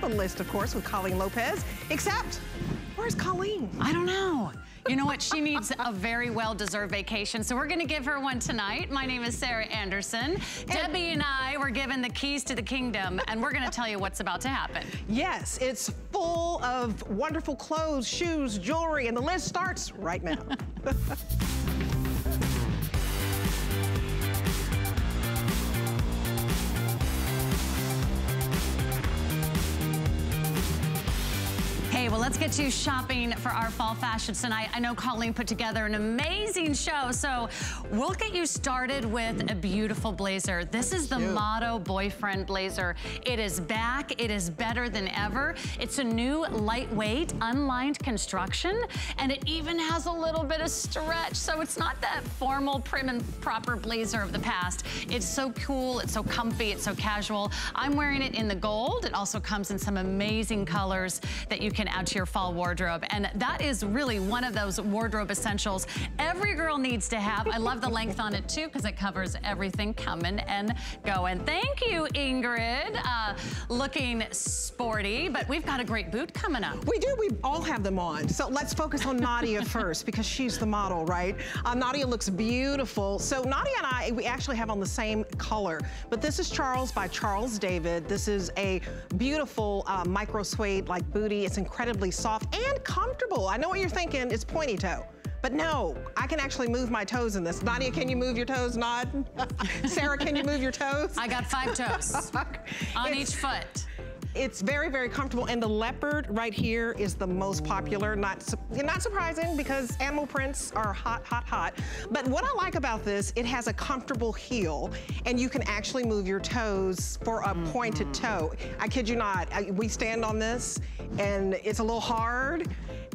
the list, of course, with Colleen Lopez. Except, where's Colleen? I don't know. You know what? She needs a very well-deserved vacation, so we're gonna give her one tonight. My name is Sarah Anderson. And Debbie and I were given the keys to the kingdom, and we're gonna tell you what's about to happen. Yes, it's full of wonderful clothes, shoes, jewelry, and the list starts right now. well, let's get you shopping for our fall fashion tonight. I know Colleen put together an amazing show, so we'll get you started with a beautiful blazer. This is the Cute. Motto Boyfriend Blazer. It is back. It is better than ever. It's a new lightweight, unlined construction, and it even has a little bit of stretch, so it's not that formal, prim and proper blazer of the past. It's so cool, it's so comfy, it's so casual. I'm wearing it in the gold. It also comes in some amazing colors that you can to your fall wardrobe. And that is really one of those wardrobe essentials every girl needs to have. I love the length on it too because it covers everything coming and going. Thank you, Ingrid. Uh, looking sporty, but we've got a great boot coming up. We do, we all have them on. So let's focus on Nadia first because she's the model, right? Uh, Nadia looks beautiful. So Nadia and I, we actually have on the same color, but this is Charles by Charles David. This is a beautiful uh, micro suede like booty. It's incredible incredibly soft and comfortable. I know what you're thinking, it's pointy toe. But no, I can actually move my toes in this. Nadia, can you move your toes? Nod. Sarah, can you move your toes? I got five toes on each foot. It's very, very comfortable. And the leopard right here is the most popular. Not, su not surprising because animal prints are hot, hot, hot. But what I like about this, it has a comfortable heel and you can actually move your toes for a pointed mm-hmm. toe. I kid you not, I, we stand on this and it's a little hard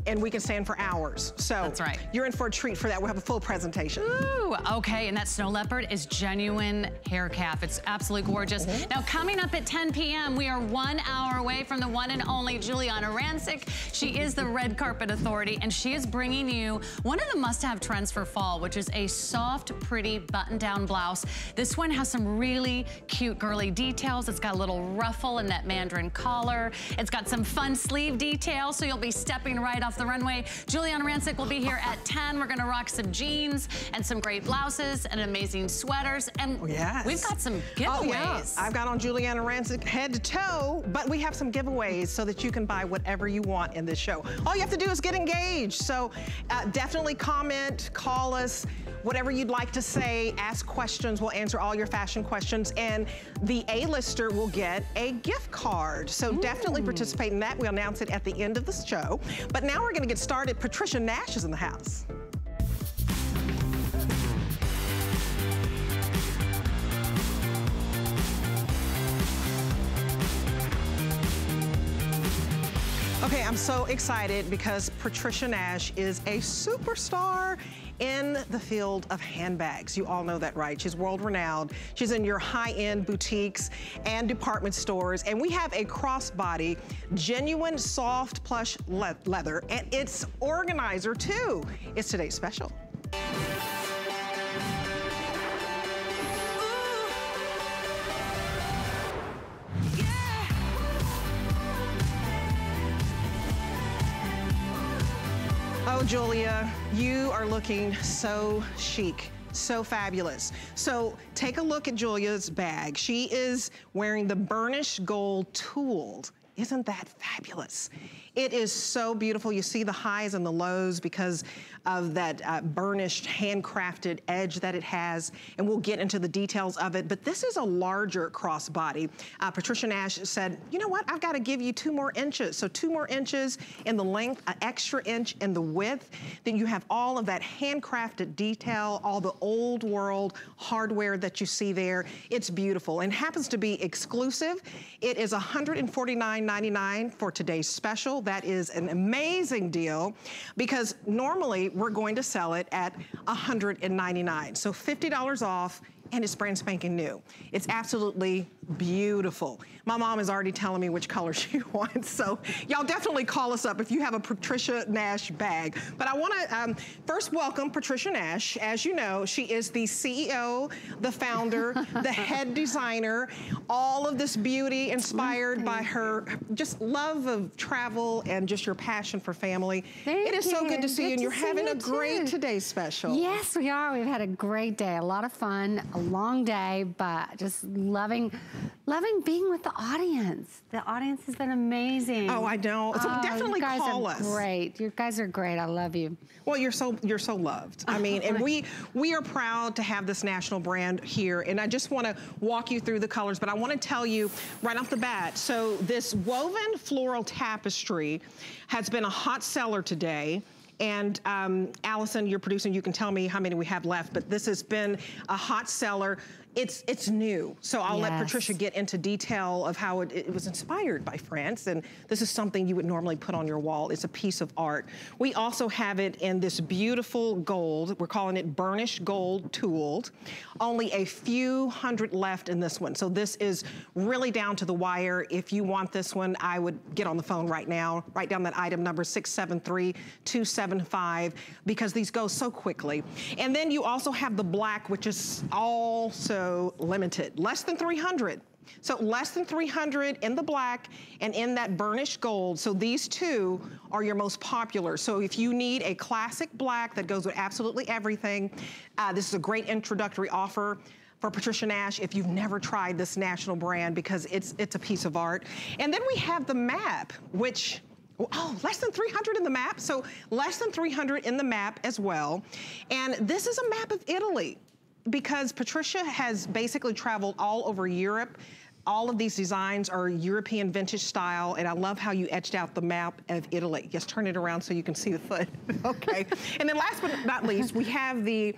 and we can stand for hours. So That's right. you're in for a treat for that. We'll have a full presentation. Ooh, okay, and that snow leopard is genuine hair calf. It's absolutely gorgeous. Mm -hmm. Now coming up at 10 p.m., we are one hour away from the one and only Giuliana Rancic. She is the red carpet authority, and she is bringing you one of the must-have trends for fall, which is a soft, pretty button-down blouse. This one has some really cute girly details. It's got a little ruffle and that mandarin collar. It's got some fun sleeve details, so you'll be stepping right off the runway. Giuliana Rancic will be here at 10. We're gonna rock some jeans and some great blouses and amazing sweaters. And oh, yes. we've got some giveaways. Oh, yeah. I've got on Giuliana Rancic head to toe, but we have some giveaways so that you can buy whatever you want in this show. All you have to do is get engaged. So uh, definitely comment, call us, whatever you'd like to say, ask questions. We'll answer all your fashion questions. And the A-lister will get a gift card. So Ooh. definitely participate in that. We'll announce it at the end of the show. But now we're gonna get started. Patricia Nash is in the house. Okay, I'm so excited because Patricia Nash is a superstar in the field of handbags. You all know that, right? She's world renowned. She's in your high-end boutiques and department stores. And we have a crossbody, genuine soft plush le leather, and it's organizer too. It's today's special. Oh, Julia, you are looking so chic so fabulous. So take a look at Julia's bag. She is wearing the burnished gold tooled. Isn't that fabulous? It is so beautiful. You see the highs and the lows because of that uh, burnished, handcrafted edge that it has, and we'll get into the details of it, but this is a larger crossbody. Uh, Patricia Nash said, you know what, I've got to give you two more inches. So two more inches in the length, an extra inch in the width. Then you have all of that handcrafted detail, all the old world hardware that you see there. It's beautiful and happens to be exclusive. It is $149.99 for today's special. That is an amazing deal because normally we're going to sell it at 199. So $50 off and it's brand spanking new. It's absolutely beautiful. My mom is already telling me which color she wants, so y'all definitely call us up if you have a Patricia Nash bag. But I wanna um, first welcome Patricia Nash. As you know, she is the CEO, the founder, the head designer, all of this beauty inspired by her just love of travel and just your passion for family. Thank it is you. so good to see good you, and you're having you a great too. today special. Yes, we are. We've had a great day, a lot of fun, a long day, but just loving, loving being with the audience. The audience has been amazing. Oh, I know. So Oh, definitely you guys call are us. Great. You guys are great. I love you. Well, you're so you're so loved. I mean, and we we are proud to have this national brand here. And I just want to walk you through the colors, but I want to tell you right off the bat. So this woven floral tapestry has been a hot seller today. And um, Allison, you're producing. You can tell me how many we have left, but this has been a hot seller. It's it's new, so I'll let Patricia get into detail of how it, it was inspired by France. And this is something you would normally put on your wall. It's a piece of art. We also have it in this beautiful gold. We're calling it burnished gold tooled. Only a few hundred left in this one. So this is really down to the wire. If you want this one, I would get on the phone right now. Write down that item number 673-275 because these go so quickly. And then you also have the black, which is also limited, less than 300. So less than 300 in the black and in that burnished gold. So these two are your most popular. So if you need a classic black that goes with absolutely everything, uh, this is a great introductory offer for Patricia Nash if you've never tried this national brand because it's it's a piece of art. And then we have the map, which Oh, less than 300 in the map. So less than 300 in the map as well. And this is a map of Italy because Patricia has basically traveled all over Europe. All of these designs are European vintage style, and I love how you etched out the map of Italy. Just turn it around so you can see the foot. okay. and then last but not least, we have the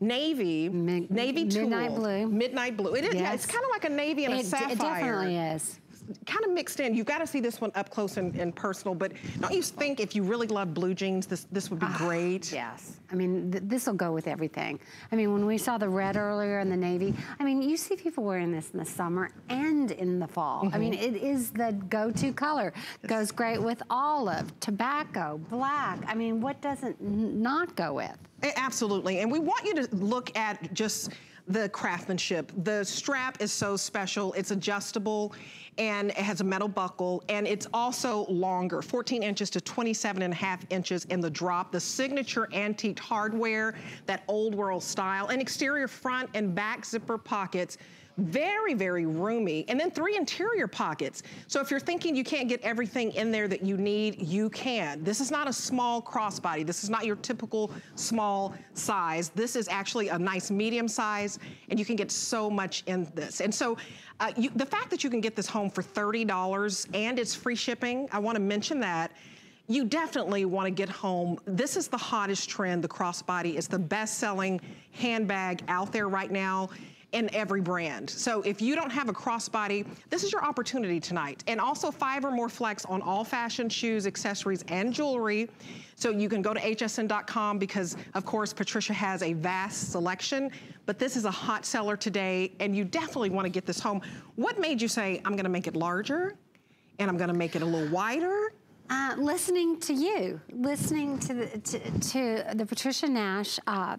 navy, Mid- navy midnight blue. Midnight blue. It is, yeah, it's kind of like a navy and a It, sapphire it definitely is. Kind of mixed in. You've got to see this one up close and, and personal, but don't you think if you really love blue jeans, this, this would be great? Yes. I mean, th this will go with everything. I mean, when we saw the red earlier and the navy, I mean, you see people wearing this in the summer and in the fall. I mean, Mm-hmm. it is the go-to color. Goes great with olive, tobacco, black. I mean, what doesn't n- not go with? Absolutely, and we want you to look at just the craftsmanship. The strap is so special. It's adjustable and it has a metal buckle and it's also longer, 14 inches to 27 and a half inches in the drop. The signature antique hardware, that old world style, and exterior front and back zipper pockets very, very roomy. And then three interior pockets. So if you're thinking you can't get everything in there that you need, you can. This is not a small crossbody. This is not your typical small size. This is actually a nice medium size, and you can get so much in this. And so uh, you, the fact that you can get this home for $30 and it's free shipping, I wanna mention that you definitely want to get home. This is the hottest trend, the crossbody. It's the best-selling handbag out there right now in every brand. So if you don't have a crossbody, this is your opportunity tonight. And also five or more flex on all fashion shoes, accessories, and jewelry. So you can go to hsn.com because of course Patricia has a vast selection, but this is a hot seller today and you definitely want to get this home. What made you say, I'm gonna make it larger and I'm gonna make it a little wider? Uh, listening to you, listening to the, to, to the Patricia Nash uh,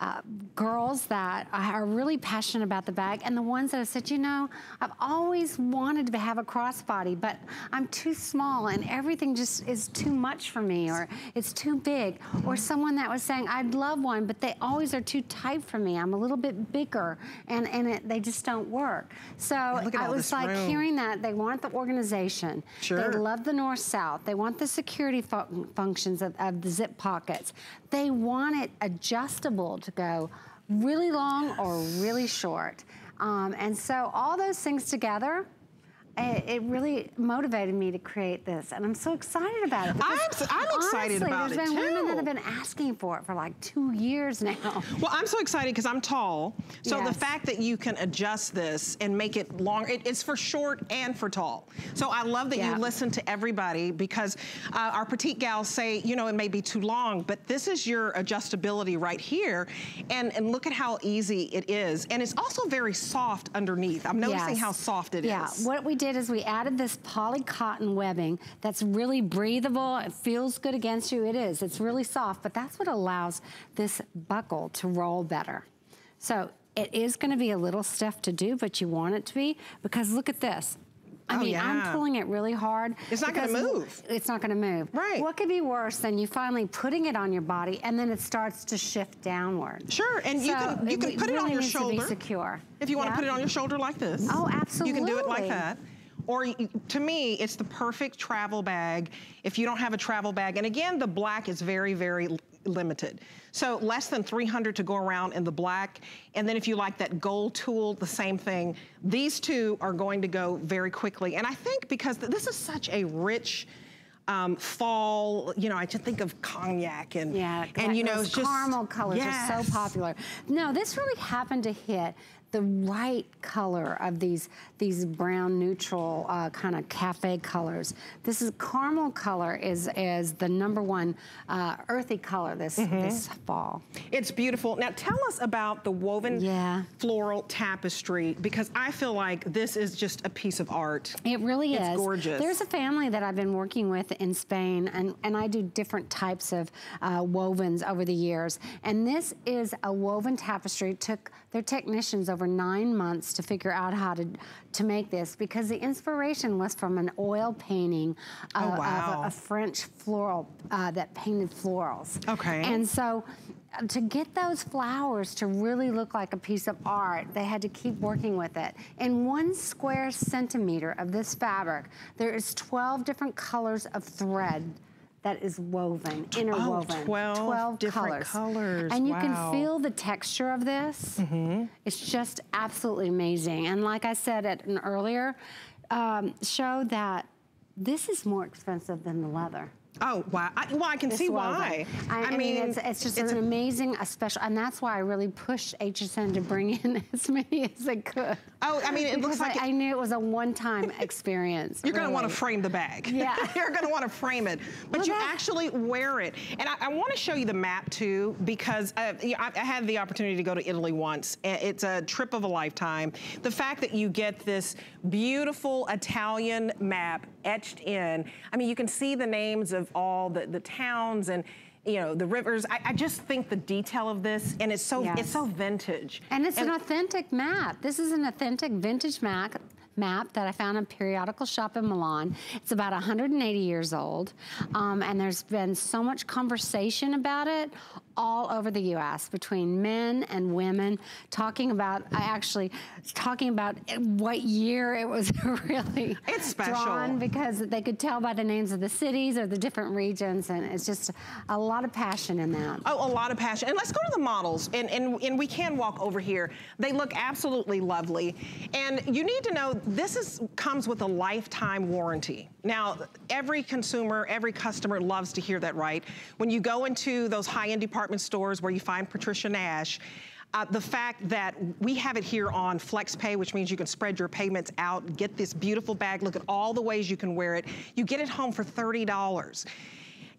uh, girls that are really passionate about the bag and the ones that have said, you know, I've always wanted to have a crossbody, but I'm too small and everything just is too much for me or it's too big. Or someone that was saying, I'd love one, but they always are too tight for me. I'm a little bit bigger and, and it, they just don't work. So I was like room. hearing that they want the organization. Sure. They love the north-south. They want the security fu- functions of, of the zip pockets. They want it adjustable to go really long or really short. Um, and so all those things together, it, it, really motivated me to create this, and I'm so excited about it. I'm, I'm excited about it too. There's been women that have been asking for it for like two years now. Well, I'm so excited because I'm tall, so yes. the fact that you can adjust this and make it long, it, it's for short and for tall. So I love that yeah. you listen to everybody because uh, our petite gals say, you know, it may be too long, but this is your adjustability right here, and, and look at how easy it is. And it's also very soft underneath. I'm noticing yes. how soft it yeah. is. yeah. what we did is we added this poly cotton webbing that's really breathable. It feels good against you. It is. It's really soft, but that's what allows this buckle to roll better. So it is gonna be a little stiff to do, but you want it to be, because look at this. I oh, mean, yeah. I'm pulling it really hard. It's not gonna move. It's not gonna move. Right. What could be worse than you finally putting it on your body and then it starts to shift downward? Sure, and so you can you can it put really it on your shoulder. To secure. If you want to put it on your shoulder like this. Oh, absolutely. You can do it like that. Or to me, it's the perfect travel bag if you don't have a travel bag. And again, the black is very, very limited. So less than 300 to go around in the black. And then if you like that gold tool, the same thing. These two are going to go very quickly. And I think because this is such a rich, um, fall, you know, I just think of cognac and, yeah, and you know, just, caramel colors yes. are so popular. No, this really happened to hit the right color of these, these brown neutral uh, kind of cafe colors. This is caramel color is, is the number one uh, earthy color this, mm -hmm. this fall. It's beautiful. Now tell us about the woven yeah. floral tapestry because I feel like this is just a piece of art. It really it's is. It's gorgeous. There's a family that I've been working with in Spain and, and I do different types of uh, wovens over the years. And this is a woven tapestry. It took their technicians over nine months to figure out how to, to make this because the inspiration was from an oil painting oh, wow. of a, a, French floral uh, that painted florals. Okay. And so uh, to get those flowers to really look like a piece of art, they had to keep working with it. In one square centimeter of this fabric, there is 12 different colors of thread that is woven, interwoven. Oh, 12, 12 different colors. colors. And you wow. can feel the texture of this. Mm -hmm. It's just absolutely amazing. And like I said at an earlier um, show that this is more expensive than the leather. Oh, wow. I, well, I can see why. I, I, mean, it's, it's just it's an amazing, a special, and that's why I really pushed HSN to bring in as many as I could. Oh, I mean, it looks like... I, I, knew it was a one-time experience. You're really. going to want to frame the bag. Yeah. You're going to want to frame it. But well, you that... actually wear it. And I, I want to show you the map, too, because uh, I, I had the opportunity to go to Italy once. It's a trip of a lifetime. The fact that you get this beautiful Italian map etched in, I mean, you can see the names of all the, the towns and you know, the rivers. I, I, just think the detail of this, and it's so yes. it's so vintage. And it's and an authentic map. This is an authentic vintage map map that I found in a Periodical Shop in Milan. It's about 180 years old, um, and there's been so much conversation about it all over the U.S. between men and women talking about, I actually, talking about what year it was really it's special. drawn because they could tell by the names of the cities or the different regions, and it's just a lot of passion in that. Oh, a lot of passion. And let's go to the models, and, and, and we can walk over here. They look absolutely lovely. And you need to know this is comes with a lifetime warranty. Now, every consumer, every customer loves to hear that, right? When you go into those high-end department stores where you find Patricia Nash, uh, the fact that we have it here on FlexPay, which means you can spread your payments out, get this beautiful bag, look at all the ways you can wear it. You get it home for $30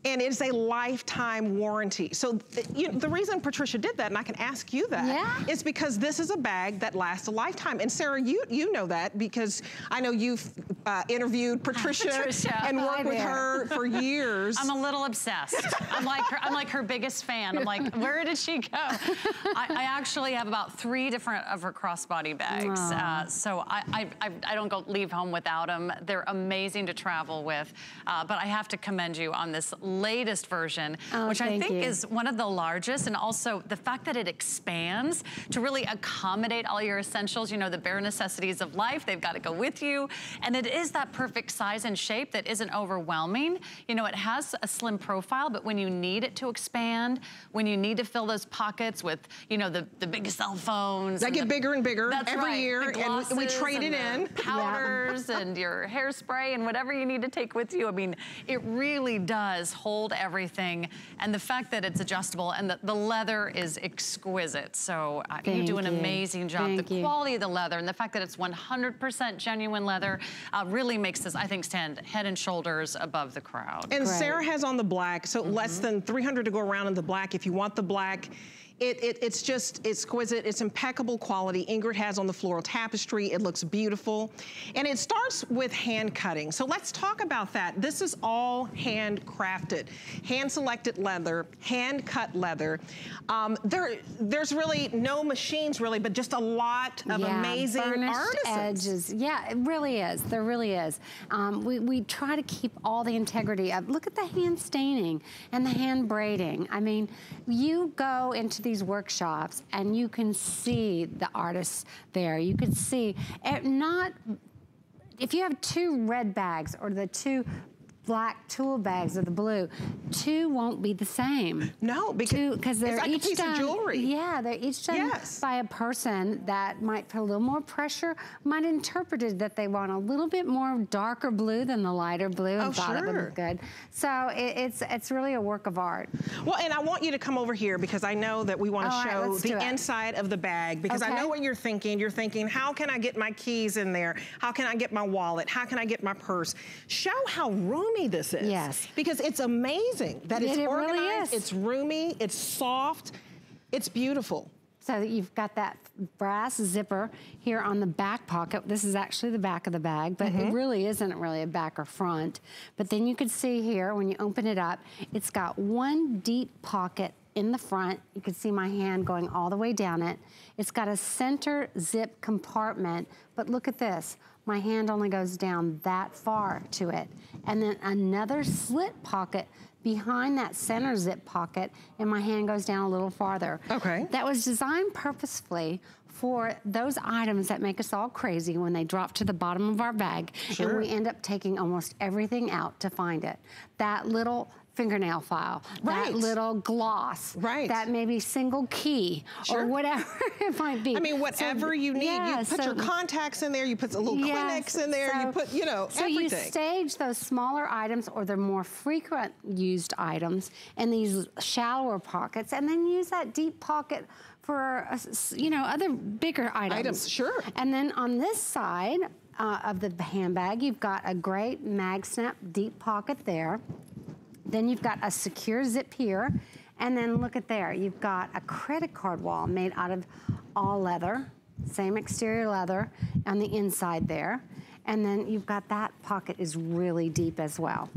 and it's a lifetime warranty. So th you know, the reason Patricia did that, and I can ask you that, yeah. is because this is a bag that lasts a lifetime. And Sarah, you you know that because I know you've uh, interviewed Patricia, Patricia, and worked with her for years. I'm a little obsessed. I'm like her, I'm like her biggest fan. I'm like, where did she go? I, I actually have about three different of her crossbody bags. Uh, so I, I, I don't go leave home without them. They're amazing to travel with. Uh, but I have to commend you on this latest version, oh, which I think you. is one of the largest. And also the fact that it expands to really accommodate all your essentials, you know, the bare necessities of life, they've got to go with you. And it is that perfect size and shape that isn't overwhelming. You know, it has a slim profile, but when you need it to expand, when you need to fill those pockets with, you know, the, the big cell phones. They get the, bigger and bigger every right, year, and we trade it in. Powders yeah. and your hairspray and whatever you need to take with you. I mean, it really does hold everything. And the fact that it's adjustable and the, the leather is exquisite. So uh, you do an you. amazing job. Thank the you. quality of the leather and the fact that it's 100% genuine leather uh, really makes this, I think, stand head and shoulders above the crowd. And Great. Sarah has on the black, so mm -hmm. less than 300 to go around in the black. If you want the black, it, it, it's just exquisite. It's impeccable quality. Ingrid has on the floral tapestry. It looks beautiful. And it starts with hand cutting. So let's talk about that. This is all handcrafted. Hand-selected leather, hand-cut leather. Um, there, there's really no machines really, but just a lot of yeah, amazing artisans. edges. Yeah, it really is. There really is. Um, we, we try to keep all the integrity of, look at the hand staining and the hand braiding. I mean, you go into the these workshops and you can see the artists there. You can see, eh, not, if you have two red bags or the two black tool bags of the blue. Two won't be the same. No, because because they're like each done. jewelry. Yeah, they're each done yes. by a person that might put a little more pressure, might interpret it that they want a little bit more darker blue than the lighter blue and oh, thought sure. it would look good. So it, it's it's really a work of art. Well, and I want you to come over here because I know that we want to show right, the inside of the bag because okay. I know what you're thinking. You're thinking, how can I get my keys in there? How can I get my wallet? How can I get my purse? Show how roomy this is. Yes. Because it's amazing that it's it organized, really is. it's roomy, it's soft, it's beautiful. So you've got that brass zipper here on the back pocket. This is actually the back of the bag, but mm -hmm. it mm-hmm. really isn't really a back or front. But then you can see here, when you open it up, it's got one deep pocket in the front. You can see my hand going all the way down it. It's got a center zip compartment, but look at this my hand only goes down that far to it. And then another slit pocket behind that center zip pocket and my hand goes down a little farther. Okay. That was designed purposefully for those items that make us all crazy when they drop to the bottom of our bag sure. and we end up taking almost everything out to find it. That little fingernail file, right. that little gloss, right. that maybe single key sure. or whatever it might be. I mean, whatever so, you need. Yeah, you put so, your contacts in there, you put a little yes, Kleenex in there, so, you put, you know, so everything. you stage those smaller items or the more frequent used items in these shallower pockets and then use that deep pocket for, uh, you know, other bigger items. Items, sure. And then on this side, uh, of the handbag, you've got a great mag snap deep pocket there. Then you've got a secure zip here. And then look at there, you've got a credit card wall made out of all leather, same exterior leather on the inside there. And then you've got that pocket is really deep as well.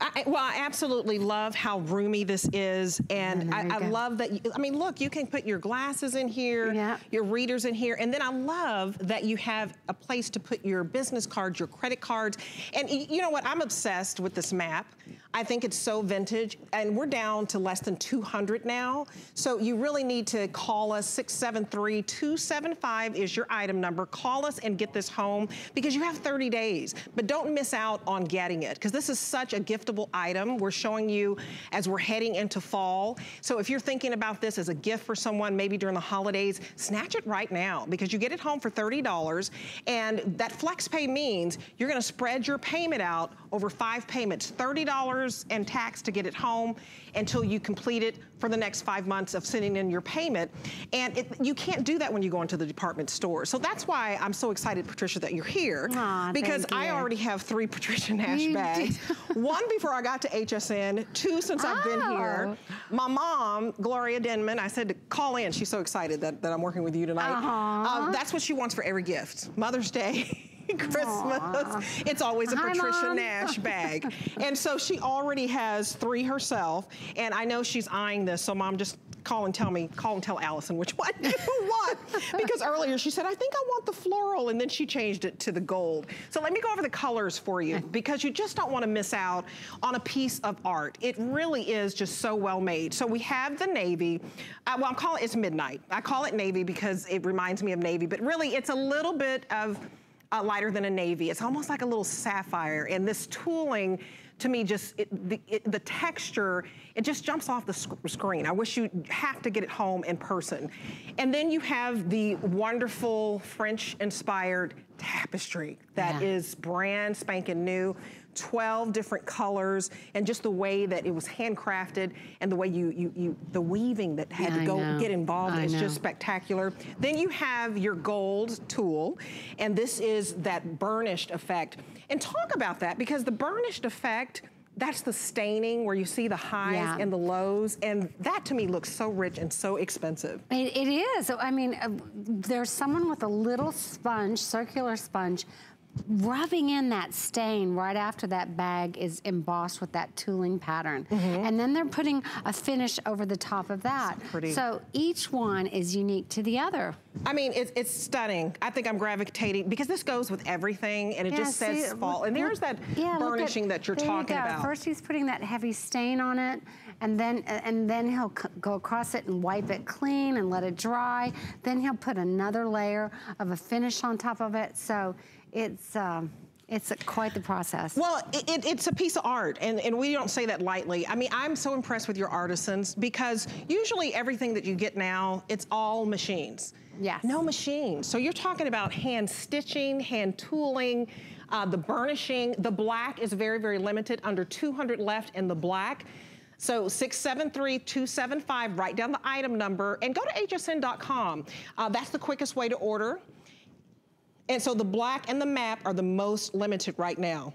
I, well, I absolutely love how roomy this is, and I, I love that. You, I mean, look, you can put your glasses in here, yeah. your readers in here, and then I love that you have a place to put your business cards, your credit cards, and you know what? I'm obsessed with this map. I think it's so vintage, and we're down to less than 200 now. So you really need to call us. 673-275 is your item number. Call us and get this home because you have 30 days. But don't miss out on getting it because this is such a giftable item. We're showing you as we're heading into fall. So if you're thinking about this as a gift for someone, maybe during the holidays, snatch it right now because you get it home for $30. And that flex pay means you're gonna spread your payment out over five payments, $30 and tax to get it home until you complete it for the next five months of sending in your payment. And it, you can't do that when you go into the department store. So that's why I'm so excited, Patricia, that you're here. Aww, because I already have three Patricia Nash you bags. One before I got to HSN, two since oh. I've been here. Oh. My mom, Gloria Denmon, I said to call in. She's so excited that, that I'm working with you tonight. Uh -huh. uh, that's what she wants for every gift. Mother's Day. Christmas. Aww. It's always a Hi, Patricia Mom. Nash bag. and so she already has three herself, and I know she's eyeing this, so mom just call and tell me, call and tell Allison which one you want. Because earlier she said, I think I want the floral, and then she changed it to the gold. So let me go over the colors for you, because you just don't want to miss out on a piece of art. It really is just so well made. So we have the navy. Uh, well, I'm calling it's midnight. I call it navy because it reminds me of navy, but really it's a little bit of uh, lighter than a navy. It's almost like a little sapphire. And this tooling, to me, just it, the, it, the texture, it just jumps off the sc screen. I wish you have to get it home in person. And then you have the wonderful French-inspired tapestry that Yeah. is brand spanking new. 12 different colors and just the way that it was handcrafted and the way you, you, you the weaving that had Yeah, to go get involved I is know. just spectacular. Then you have your gold tool, and this is that burnished effect. And talk about that because the burnished effect, that's the staining where you see the highs Yeah. and the lows, and that to me looks so rich and so expensive. It, it is. I mean, uh, there's someone with a little sponge, circular sponge, rubbing in that stain right after that bag is embossed with that tooling pattern. Mm-hmm. And then they're putting a finish over the top of that. pretty. So each one is unique to the other. I mean, it's, it's stunning. I think I'm gravitating because this goes with everything, and it Yeah, just says see, fall. And there's that yeah, look at- burnishing that you're you talking go. about. First, he's putting that heavy stain on it, and then and then he'll c- go across it and wipe it clean and let it dry. Then he'll put another layer of a finish on top of it. So it's um, it's quite the process. Well, it, it, it's a piece of art, and, and we don't say that lightly. I mean, I'm so impressed with your artisans because usually everything that you get now, it's all machines. Yes. No machines. So you're talking about hand stitching, hand tooling, uh, the burnishing. The black is very, very limited, under 200 left in the black. So 673-275, write down the item number and go to hsn.com. Uh, that's the quickest way to order. And so the black and the map are the most limited right now.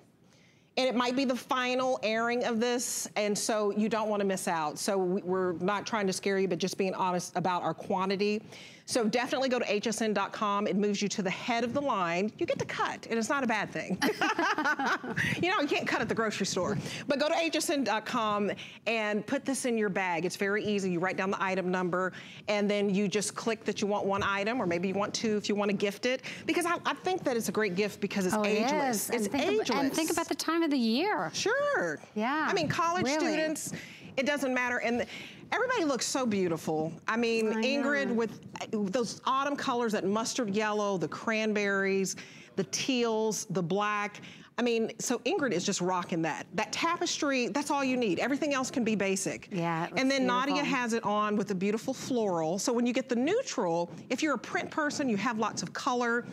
And it might be the final airing of this, and so you don't want to miss out. So we- we're not trying to scare you, but just being honest about our quantity. So definitely go to hsn.com. It moves you to the head of the line. You get to cut, and it's not a bad thing. you know, you can't cut at the grocery store. But go to hsn.com and put this in your bag. It's very easy. You write down the item number, and then you just click that you want one item, or maybe you want two if you want to gift it. Because I, I think that it's a great gift because it's oh, ageless. is. It's ageless. About, and think about the time of the year. Sure. Yeah, I mean, college really. students, it doesn't matter. And everybody looks so beautiful. I mean, I Ingrid know. with uh, those autumn colors, that mustard yellow, the cranberries, the teals, the black. I mean, so Ingrid is just rocking that. That tapestry, that's all you need. Everything else can be basic. Yeah, And then Nadia has it on with a beautiful floral. So when you get the neutral, if you're a print person, you have lots of color.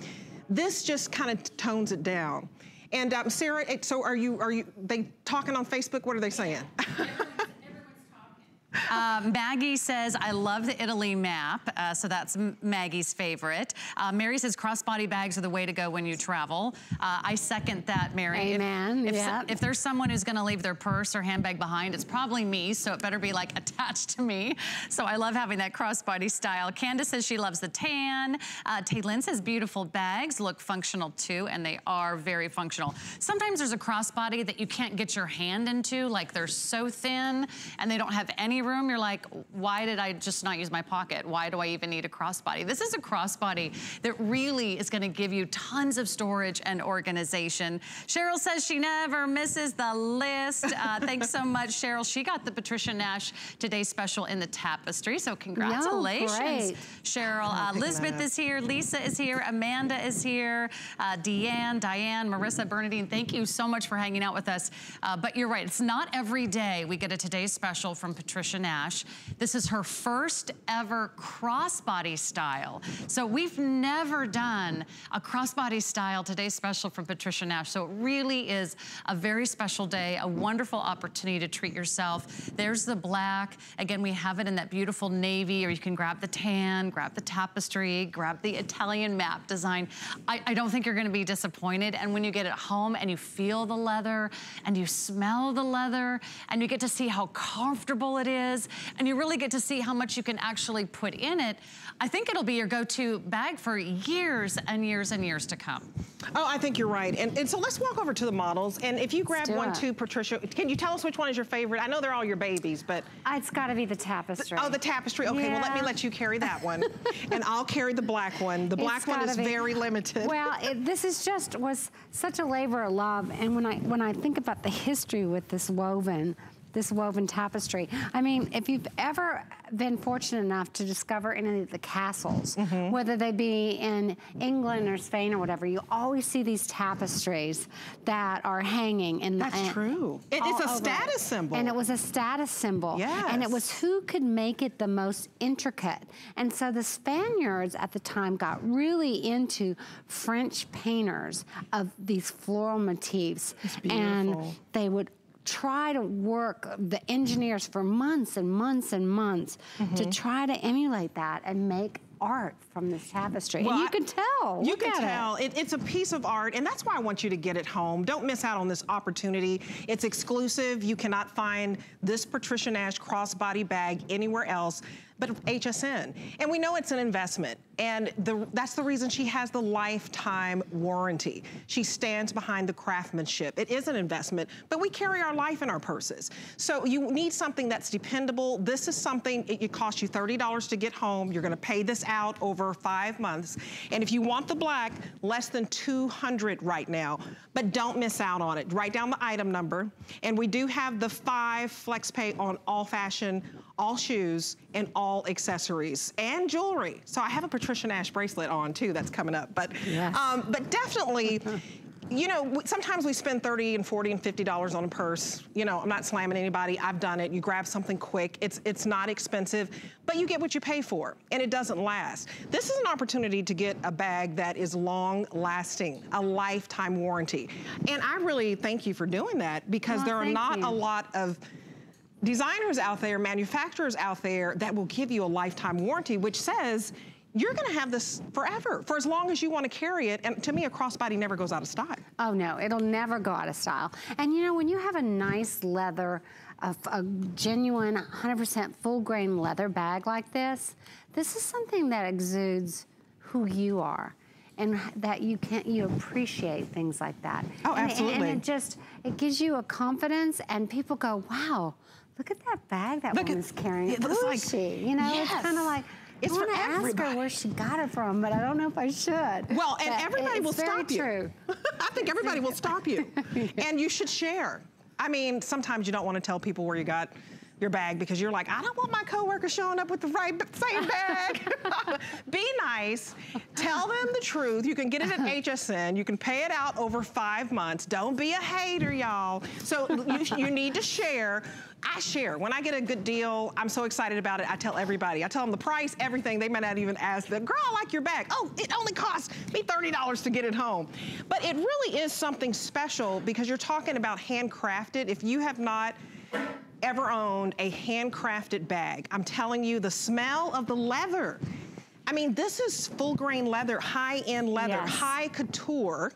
This just kind of tones it down. And um, Sarah, it- so are you? Are you? They talking on Facebook? What are they saying? Uh, Maggie says, I love the Italy map. Uh, so that's Maggie's favorite. Uh, Mary says, crossbody bags are the way to go when you travel. Uh, I second that, Mary. If- Amen, If, yeah. if there's someone who's going to leave their purse or handbag behind, it's probably me. So it better be like attached to me. So I love having that crossbody style. Candace says she loves the tan. Uh, Taylin says, beautiful bags look functional too, and they are very functional. Sometimes there's a crossbody that you can't get your hand into, like they're so thin and they don't have any room. You're like, why did I just not use my pocket? Why do I even need a crossbody? This is a crossbody that really is gonna give you tons of storage and organization. Cheryl says she never misses the list. Uh, thanks so much, Cheryl. She got the Patricia Nash Today Special in the tapestry, so congratulations, great. Cheryl. Uh, Elizabeth is here, Lisa is here, Amanda is here, uh, Deanne, Diane, Marissa, Bernadine, thank you so much for hanging out with us. Uh, but you're right, it's not every day we get a Today's Special from Patricia Nash. This is her first ever crossbody style. So we've never done a crossbody style Today's Special from Patricia Nash. So it really is a very special day, a wonderful opportunity to treat yourself. There's the black. Again, we have it in that beautiful navy, or you can grab the tan, grab the tapestry, grab the Italian map design. I, I don't think you're gonna be disappointed. And when you get it home and you feel the leather and you smell the leather and you get to see how comfortable it is, and you really get to see how much you can actually put in it. I think it'll be your go-to bag for years and years and years to come. Oh, I think you're right. And, and so let's walk over to the models. And if you grab one, it. too, Patricia, can you tell us which one is your favorite? I know they're all your babies, but... Ah, it's got to be the tapestry. oh, the tapestry. Okay, yeah. well, let me let you carry that one. and I'll carry the black one. The black one is be. very limited. Well, it, this is just, was such a labor of love. And when I, when I think about the history with this woven, this woven tapestry. I mean, if you've ever been fortunate enough to discover any of the castles, mm -hmm. whether they be in England or Spain or whatever, you always see these tapestries that are hanging. In the, That's true. It, it's a status symbol. And it was a status symbol. Yes. And it was who could make it the most intricate. And so the Spaniards at the time got really into French painters of these floral motifs. And they would try to work the engineers for months and months and months mm -hmm. to mm-hmm. try to emulate that and make art from this tapestry. Well, and you can tell. You can tell. It. It, it's a piece of art, and that's why I want you to get it home. Don't miss out on this opportunity. It's exclusive. You cannot find this Patricia Nash crossbody bag anywhere else but HSN. And we know it's an investment. And the, that's the reason she has the lifetime warranty. She stands behind the craftsmanship. It is an investment, but we carry our life in our purses. So you need something that's dependable. This is something, it, it costs you $30 to get home. You're gonna pay this out over five months. And if you want the black, less than 200 right now. But don't miss out on it. Write down the item number. And we do have the five flex pay on all fashion, all shoes, and all accessories and jewelry. So I have a Patricia Nash bracelet on too that's coming up. But, yes. um, but definitely, you know, sometimes we spend 30 and 40 and $50 on a purse. You know, I'm not slamming anybody. I've done it. You grab something quick. It's, it's not expensive, but you get what you pay for, and it doesn't last. This is an opportunity to get a bag that is long lasting, a lifetime warranty. And I really thank you for doing that because oh, there are not you. a lot of designers out there, manufacturers out there that will give you a lifetime warranty, which says you're gonna have this forever, for as long as you wanna carry it. And to me, a crossbody never goes out of style. Oh no, it'll never go out of style. And you know, when you have a nice leather, a, a genuine 100% full grain leather bag like this, this is something that exudes who you are and that you can't you appreciate things like that. Oh, and, absolutely. And, it just it gives you a confidence, and people go, "Wow, look at that bag that look woman's at, carrying. It looks like she, you know, yes. it's kind of like it's I want to ask her where she got it from, but I don't know if I should. Well, and but everybody will stop you. True. I think everybody will stop you. and you should share. I mean, sometimes you don't want to tell people where you got your bag because you're like, I don't want my coworkers showing up with the right same bag. Be nice. Tell them the truth. You can get it at HSN. You can pay it out over five months. Don't be a hater, y'all. So you, you need to share. I share. When I get a good deal, I'm so excited about it. I tell everybody. I tell them the price, everything. They may not even ask them, girl, I like your bag. Oh, it only costs me $30 to get it home. But it really is something special because you're talking about handcrafted. If you have not ever owned a handcrafted bag. I'm telling you, the smell of the leather. I mean, this is full grain leather, high-end leather, yes. high couture,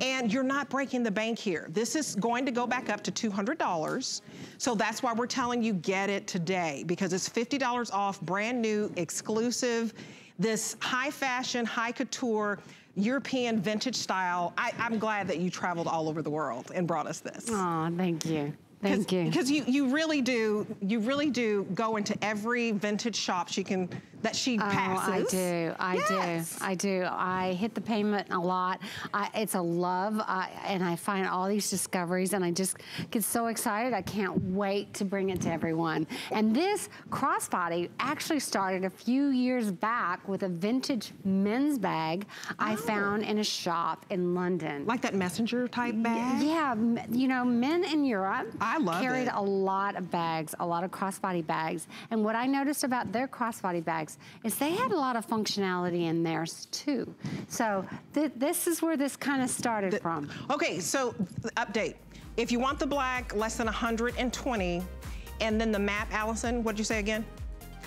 and you're not breaking the bank here. This is going to go back up to $200. So that's why we're telling you get it today because it's $50 off, brand new, exclusive, this high fashion, high couture, European vintage style. I, am glad that you traveled all over the world and brought us this. Oh, thank you. Thank you. Because you, you really do, you really do go into every vintage shop she can that she passes. Oh, I do. I yes. do. I do. I hit the pavement a lot. I, it's a love, I, and I find all these discoveries, and I just get so excited. I can't wait to bring it to everyone. And this crossbody actually started a few years back with a vintage men's bag oh. I found in a shop in London. Like that messenger type bag? Yeah. You know, men in Europe I love carried it. a lot of bags, a lot of crossbody bags. And what I noticed about their crossbody bags is they had a lot of functionality in theirs too. So th this is where this kind of started the, from. Okay, so update. If you want the black, less than 120, and then the map, Allison, what'd you say again?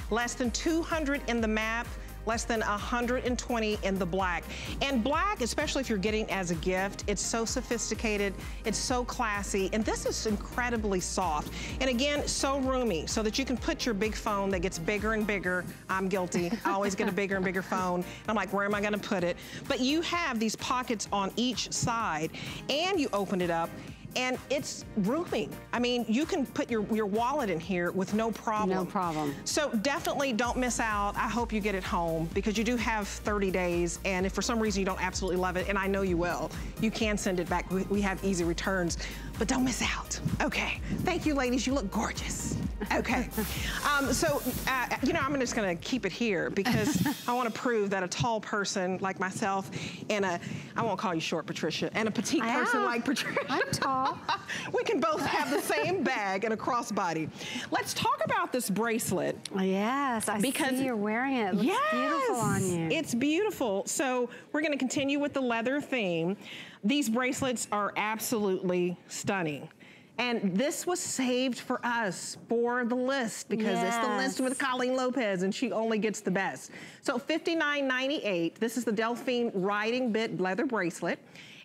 Less than 200 in the map, less than 120 in the black. And black, especially if you're getting as a gift, it's so sophisticated, it's so classy, and this is incredibly soft. And again, so roomy, so that you can put your big phone that gets bigger and bigger. I'm guilty. I always get a bigger and bigger phone. I'm like, where am I gonna put it? But you have these pockets on each side, and you open it up, and it's roomy. I mean, you can put your, your wallet in here with no problem. No problem. So definitely don't miss out. I hope you get it home because you do have 30 days and if for some reason you don't absolutely love it, and I know you will, you can send it back. We, we have easy returns, but don't miss out. Okay, thank you ladies, you look gorgeous. Okay, um, so, uh, you know, I'm just gonna keep it here because I wanna prove that a tall person like myself and a, I won't call you short, Patricia, and a petite I person am. like Patricia. I'm tall. we can both have the same bag and a crossbody. Let's talk about this bracelet. Yes, I Because- see you're wearing it. It looks beautiful on you. It's beautiful. So we're gonna continue with the leather theme. These bracelets are absolutely stunning. And this was saved for us for the list because it's the list with Colleen Lopez and she only gets the best. So $59.98, this is the Delphine riding bit leather bracelet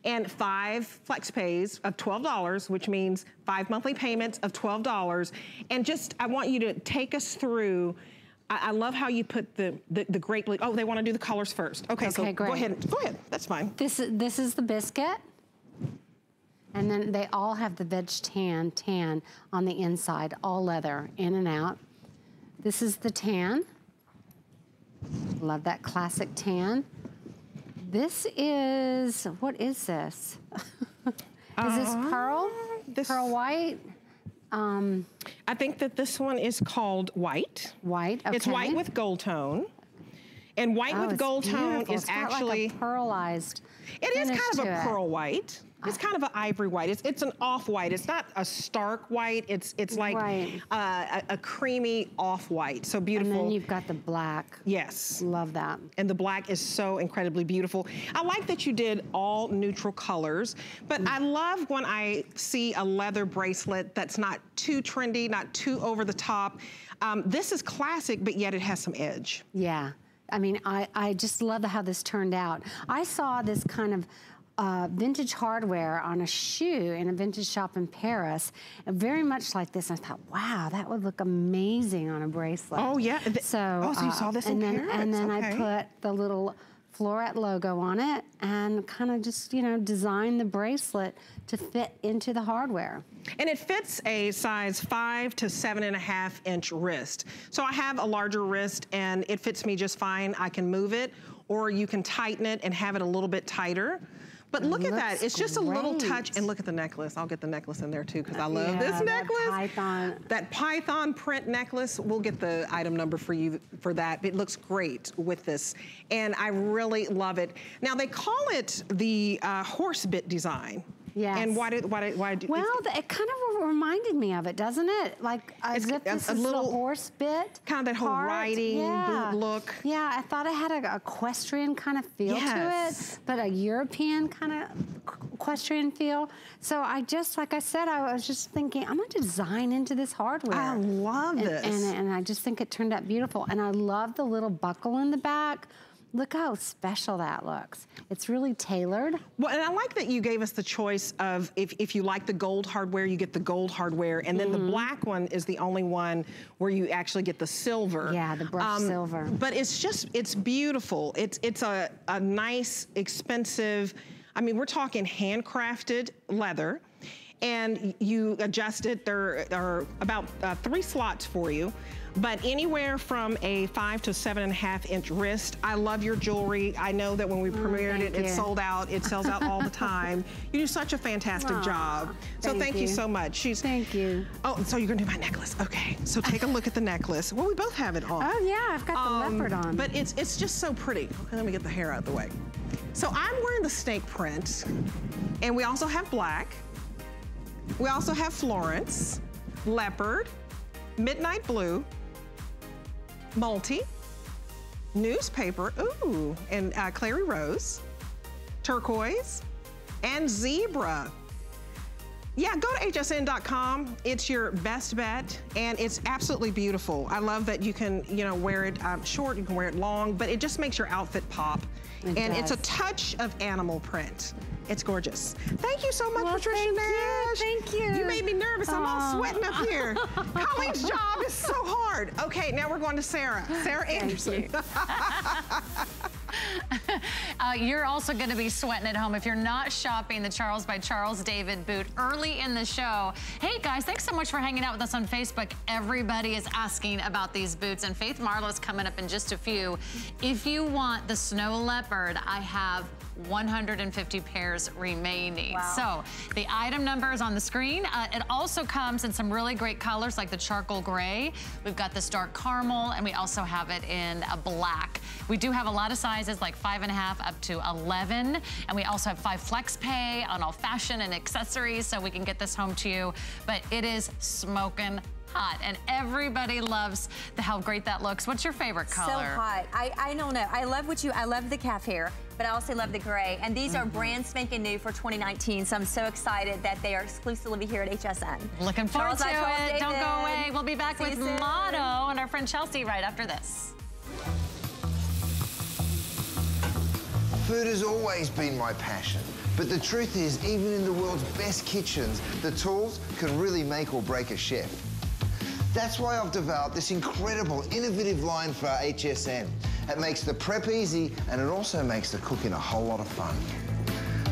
and five flex pays of $12, which means five monthly payments of $12. And just, I want you to take us through I, I love how you put the, the, the grape, leaf- oh, they want to do the colors first. Okay, so Okay, go ahead, go ahead, that's fine. This is this is the biscuit. And then they all have the veg tan tan on the inside, all leather, in and out. This is the tan. Love that classic tan. This is what is this? is this pearl? Uh, this- pearl white? Um, I think that this one is called white. white. Okay. It's white with gold tone. And white Oh, with gold tone beautiful. is It's like actually, a pearlized. it is kind of a it. pearl white. It's kind of an ivory white. It's, it's an off white. It's not a stark white. It's it's like Right. uh, a, a creamy off white. So beautiful. And then you've got the black. yes. Love that. and the black is so incredibly beautiful. I like that you did all neutral colors, but I love when I see a leather bracelet that's not too trendy, not too over the top. Um, this is classic, but yet it has some edge. Yeah. I mean, I, I just love how this turned out. I saw this kind of uh, vintage hardware on a shoe in a vintage shop in Paris, very much like this. And I thought, wow, that would look amazing on a bracelet. Oh, yeah. So, oh, so you uh, saw this and in then, Paris. And then Okay. I put the little Floret logo on it and kind of just, you know, designed the bracelet to fit into the hardware. And it fits a size five to seven and a half inch wrist. So I have a larger wrist and it fits me just fine. I can move it or you can tighten it and have it a little bit tighter. But look at that, it's just a little touch. And look at the necklace. I'll get the necklace in there too because I love Yeah, this that necklace. python. That python print necklace, we'll get the item number for you for that. It looks great with this. And I really love it. Now they call it the uh, horse bit design. Yes. And why did, why did, why do, Well, it kind of reminded me of it, doesn't it? Like as if a- this a is little- horse bit. kind of that whole part. riding boot look. Yeah, I thought it had a equestrian kind of feel Yes. to it, but a European kind of equestrian feel. So I just, like I said, I was just thinking, I'm gonna design into this hardware. I love and, this. And, and I just think it turned out beautiful. And I love the little buckle in the back. Look how special that looks. It's really tailored. Well, and I like that you gave us the choice of if, if you like the gold hardware, you get the gold hardware, and then Mm-hmm. the black one is the only one where you actually get the silver. Um, Yeah, the brushed silver. But it's just, it's beautiful. It's, it's a, a nice, expensive, I mean, we're talking handcrafted leather, and you adjust it. There are about uh, three slots for you. But anywhere from a five to seven and a half inch wrist. I love your jewelry. I know that when we premiered it, it you. sold out. It sells out all the time. You do such a fantastic Aw, job. So thank thank you. you. so much. She's Thank you. Oh, so you're gonna do my necklace. Okay. So take a look at the necklace. Well, we both have it on. Oh yeah, I've got the Um, leopard on. But it's it's just so pretty. Okay, let me get the hair out of the way. So I'm wearing the snake print, and we also have black. We also have Florence, leopard, midnight blue, multi, newspaper, ooh, and uh, clary rose, turquoise, and zebra. Yeah, go to hsn.com. It's your best bet, and it's absolutely beautiful. I love that you can, you know, wear it um, short, you can wear it long, but it just makes your outfit pop. It and does. it's a touch of animal print. It's gorgeous. Thank you so much, well, Patricia thank Nash. You, thank you. You made me nervous. Aww. I'm all sweating up here. Colleen's job is so hard. Okay, now we're going to Sarah. Sarah Anderson. uh, you're also going to be sweating at home if you're not shopping the Charles by Charles David boot early in the show. Hey guys, thanks so much for hanging out with us on Facebook. Everybody is asking about these boots and Faith Marlow's coming up in just a few. If you want the snow leopard, I have 150 pairs remaining. Wow. So the item number is on the screen. Uh, it also comes in some really great colors like the charcoal gray. We've got this dark caramel and we also have it in a black. We do have a lot of sizes like five and a half up to 11. And we also have five flex pay on all fashion and accessories so we can get this home to you. But it is smoking hot and everybody loves the, how great that looks. What's your favorite color? So hot. I, I don't know. I love what you, I love the calf hair but I also love the gray. And these mm -hmm. are brand spanking new for 2019, so I'm so excited that they are exclusively here at HSN. Looking forward Charles to it. David. Don't go away. We'll be back See with Motto and our friend Chelsea right after this. Food has always been my passion. But the truth is, even in the world's best kitchens, the tools can really make or break a chef. That's why I've developed this incredible, innovative line for HSN. It makes the prep easy and it also makes the cooking a whole lot of fun.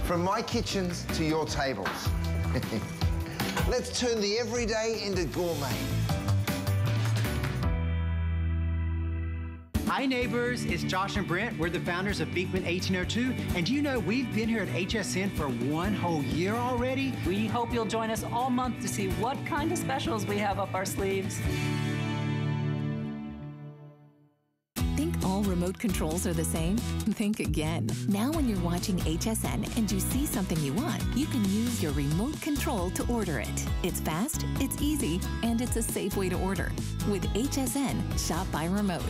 From my kitchens to your tables. Let's turn the everyday into gourmet. Hi neighbors, it's Josh and Brent. We're the founders of Beekman 1802. And do you know we've been here at HSN for one whole year already? We hope you'll join us all month to see what kind of specials we have up our sleeves. Think all remote controls are the same? Think again. Now when you're watching HSN and you see something you want, you can use your remote control to order it. It's fast, it's easy, and it's a safe way to order. With HSN, shop by remote.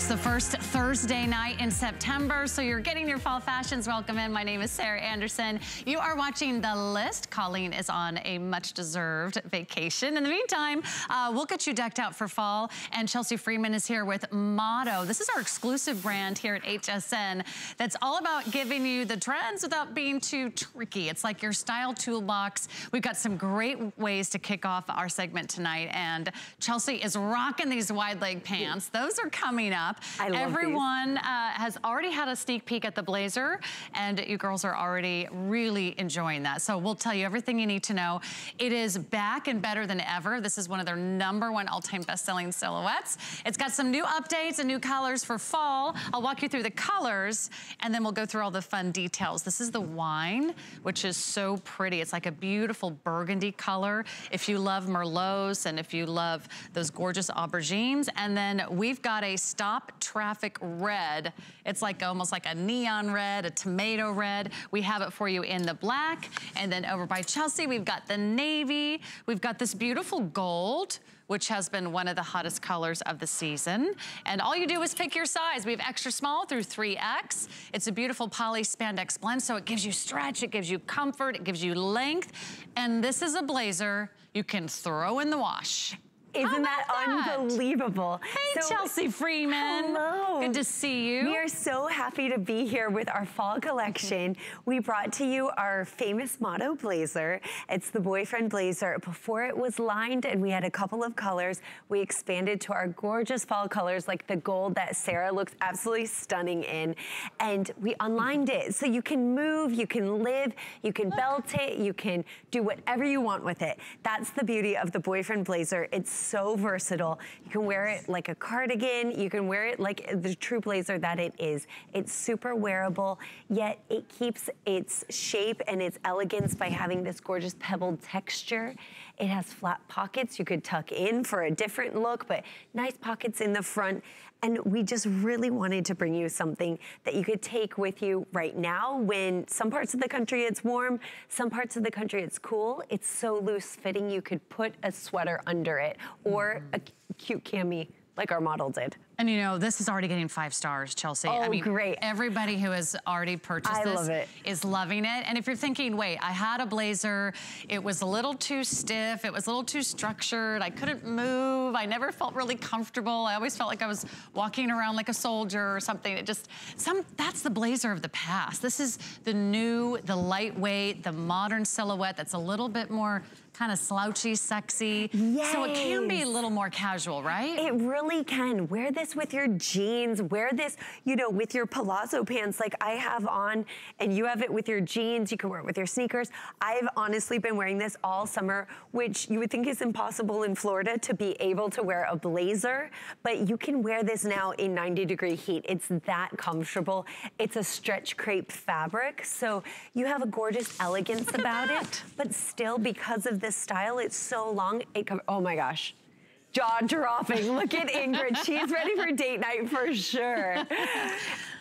It's the first Thursday night in September, so you're getting your fall fashions. Welcome in. My name is Sarah Anderson. You are watching The List. Colleen is on a much-deserved vacation. In the meantime, uh, we'll get you decked out for fall, and Chelsea Freeman is here with Motto. This is our exclusive brand here at HSN that's all about giving you the trends without being too tricky. It's like your style toolbox. We've got some great ways to kick off our segment tonight, and Chelsea is rocking these wide leg pants. Those are coming up. I love Everyone uh, has already had a sneak peek at the blazer, and you girls are already really enjoying that. So we'll tell you everything you need to know. It is back and better than ever. This is one of their number one all-time best-selling silhouettes. It's got some new updates and new colors for fall. I'll walk you through the colors, and then we'll go through all the fun details. This is the wine, which is so pretty. It's like a beautiful burgundy color. If you love Merlots and if you love those gorgeous aubergines, and then we've got a stop stop traffic red. It's like almost like a neon red, a tomato red. We have it for you in the black. And then over by Chelsea, we've got the navy. We've got this beautiful gold which has been one of the hottest colors of the season. And all you do is pick your size. We have extra small through 3X. It's a beautiful poly spandex blend, so it gives you stretch, it gives you comfort, it gives you length. And this is a blazer you can throw in the wash. Isn't oh that, that, unbelievable? Hey, so, Chelsea Freeman. Hello. Good to see you. We are so happy to be here with our fall collection. We brought to you our famous motto blazer. It's the boyfriend blazer. Before it was lined and we had a couple of colors, we expanded to our gorgeous fall colors like the gold that Sarah looks absolutely stunning in. And we unlined it so you can move, you can live, you can belt it, you can do whatever you want with it. That's the beauty of the boyfriend blazer. It's so versatile. You can wear it like a cardigan. You can wear it like the true blazer that it is. It's super wearable, yet it keeps its shape and its elegance by having this gorgeous pebbled texture. It has flat pockets you could tuck in for a different look, but nice pockets in the front. And we just really wanted to bring you something that you could take with you right now when some parts of the country it's warm, some parts of the country it's cool. It's so loose fitting you could put a sweater under it or a cute cami like our model did. And you know, this is already getting five stars, Chelsea. Oh, I mean, great. Everybody who has already purchased I this love it. is loving it. And if you're thinking, wait, I had a blazer, it was a little too stiff, it was a little too structured, I couldn't move, I never felt really comfortable. I always felt like I was walking around like a soldier or something. It just, some that's the blazer of the past. This is the new, the lightweight, the modern silhouette that's a little bit more kind of slouchy, sexy. So it can be a little more casual, right? It really can. Wear this with your jeans. Wear this, you know, with your palazzo pants like I have on, and you have it with your jeans. You can wear it with your sneakers. I've honestly been wearing this all summer, which you would think is impossible in Florida to be able to wear a blazer, but you can wear this now in 90 degree heat. It's that comfortable. It's a stretch crepe fabric, so you have a gorgeous elegance about it, but still because of this style, it's so long. It oh my gosh jaw dropping. Look at Ingrid. She's ready for date night for sure.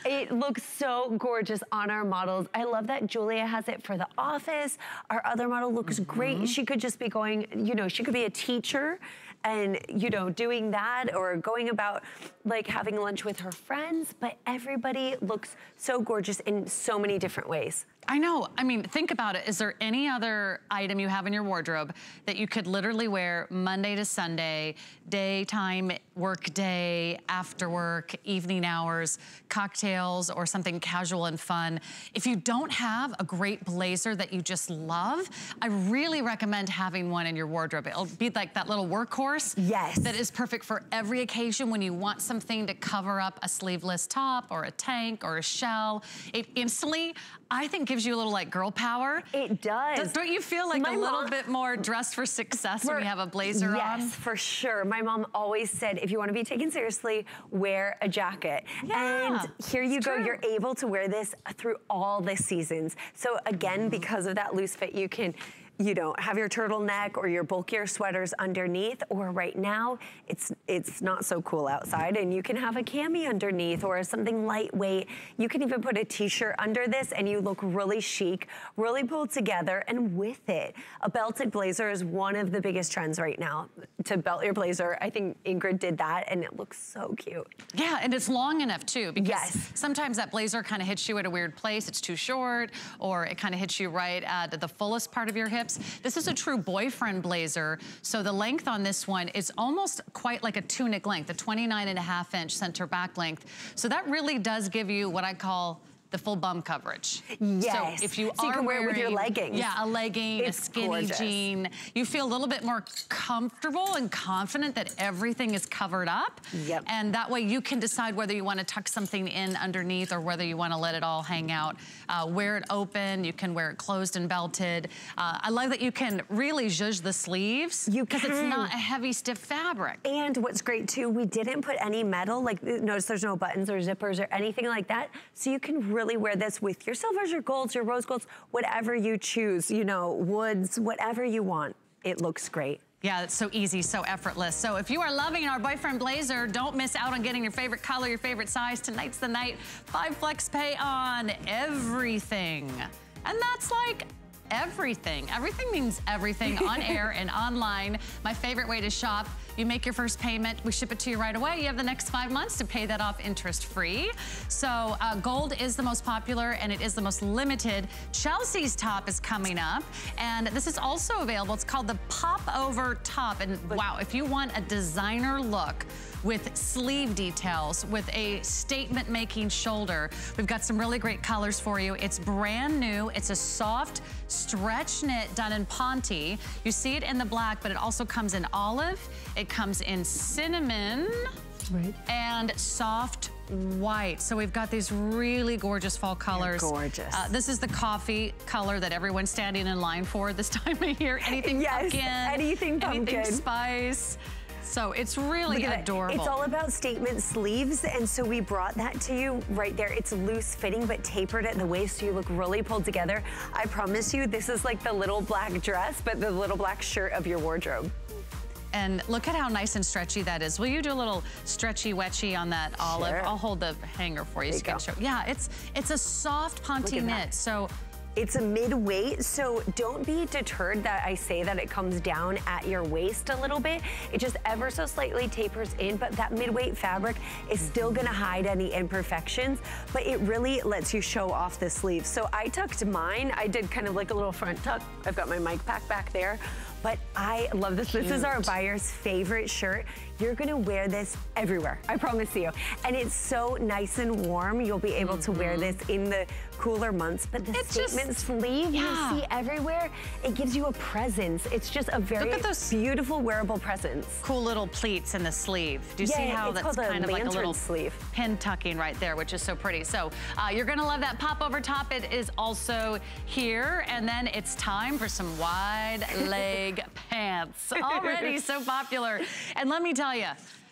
It looks so gorgeous on our models. I love that Julia has it for the office. Our other model looks mm-hmm. great. She could just be going, you know, she could be a teacher and, you know, doing that or going about like having lunch with her friends. But everybody looks so gorgeous in so many different ways. I know. I mean, think about it. Is there any other item you have in your wardrobe that you could literally wear Monday to Sunday, daytime, work day, after work, evening hours, cocktails, or something casual and fun? If you don't have a great blazer that you just love, I really recommend having one in your wardrobe. It'll be like that little workhorse. Yes. That is perfect for every occasion when you want something to cover up a sleeveless top or a tank or a shell. It instantly, I think, gives you a little like girl power. It does. Does- Don't you feel like My a little mom- bit more dressed for success when you have a blazer yes, on? Yes, for sure. My mom always said, if you want to be taken seriously, wear a jacket. Yeah, and here you go. true. You're able to wear this through all the seasons. So again, Mm-hmm. because of that loose fit, you can you know, have your turtleneck or your bulkier sweaters underneath, or right now, it's it's not so cool outside, and you can have a cami underneath or something lightweight. You can even put a t-shirt under this, and you look really chic, really pulled together, and with it, a belted blazer is one of the biggest trends right now. To belt your blazer, I think Ingrid did that, and it looks so cute. Yeah, and it's long enough too, because Yes. sometimes that blazer kind of hits you at a weird place. It's too short, or it kind of hits you right at the fullest part of your This is a true boyfriend blazer, so the length on this one is almost quite like a tunic length, a 29 and a half inch center back length. So that really does give you what I call the full bum coverage. Yes. So if you So you are can wear it with your wearing- leggings. Yeah, a legging, It's a skinny gorgeous. jean. You feel a little bit more comfortable and confident that everything is covered up. Yep. And that way you can decide whether you want to tuck something in underneath or whether you want to let it all hang out. Uh, wear it open, you can wear it closed and belted. Uh, I love that you can really zhuzh the sleeves. You Because it's not a heavy, stiff fabric. And what's great too, we didn't put any metal, like notice there's no buttons or zippers or anything like that. So you can really wear this with your silvers, your golds, your rose golds, whatever you choose, you know, woods, whatever you want. It looks great. Yeah, it's so easy, so effortless. So if you are loving our boyfriend blazer, don't miss out on getting your favorite color, your favorite size. Tonight's the night. Five flex pay on everything. And that's like everything. Everything means everything on air and online. My favorite way to shop. You make your first payment, we ship it to you right away. You have the next five months to pay that off interest free. So uh, gold is the most popular and it is the most limited. Chelsea's top is coming up and this is also available. It's called the pop over top. And wow, if you want a designer look, with sleeve details, with a statement making shoulder. We've got some really great colors for you. It's brand new. It's a soft stretch knit done in Ponte. You see it in the black, but it also comes in olive. It comes in cinnamon. And soft white. So we've got these really gorgeous fall colors. gorgeous. Uh, this is the coffee color that everyone's standing in line for this time of year. Anything Yes, pumpkin. anything pumpkin. Anything spice. So it's really adorable. It's all about statement sleeves, and so we brought that to you right there. It's loose fitting, but tapered at the waist, so you look really pulled together. I promise you, this is like the little black dress, but the little black shirt of your wardrobe. And look at how nice and stretchy that is. Will you do a little stretchy wetchy on that olive? Sure. I'll hold the hanger for you so There you you can go. show. Yeah, it's it's a soft ponte knit. that. So It's a mid-weight, so don't be deterred that I say that it comes down at your waist a little bit. It just ever so slightly tapers in, but that mid-weight fabric is still gonna hide any imperfections, but it really lets you show off the sleeves. So I tucked mine. I did kind of like a little front tuck. I've got my mic pack back there, but I love this. Cute. This is our buyer's favorite shirt. You're gonna wear this everywhere, I promise you. And it's so nice and warm. You'll be able mm -hmm. to wear mm-hmm. this in the cooler months, but the it's statement just, sleeve yeah. you see everywhere, it gives you a presence. It's just a very look at those beautiful wearable presence. Cool little pleats in the sleeve. Do you yeah, see how that's kind of like a little sleeve. pin tucking right there, which is so pretty. So uh, you're gonna love that pop over top. It is also here. And then it's time for some wide leg pants. Already so popular. And let me tell tell you,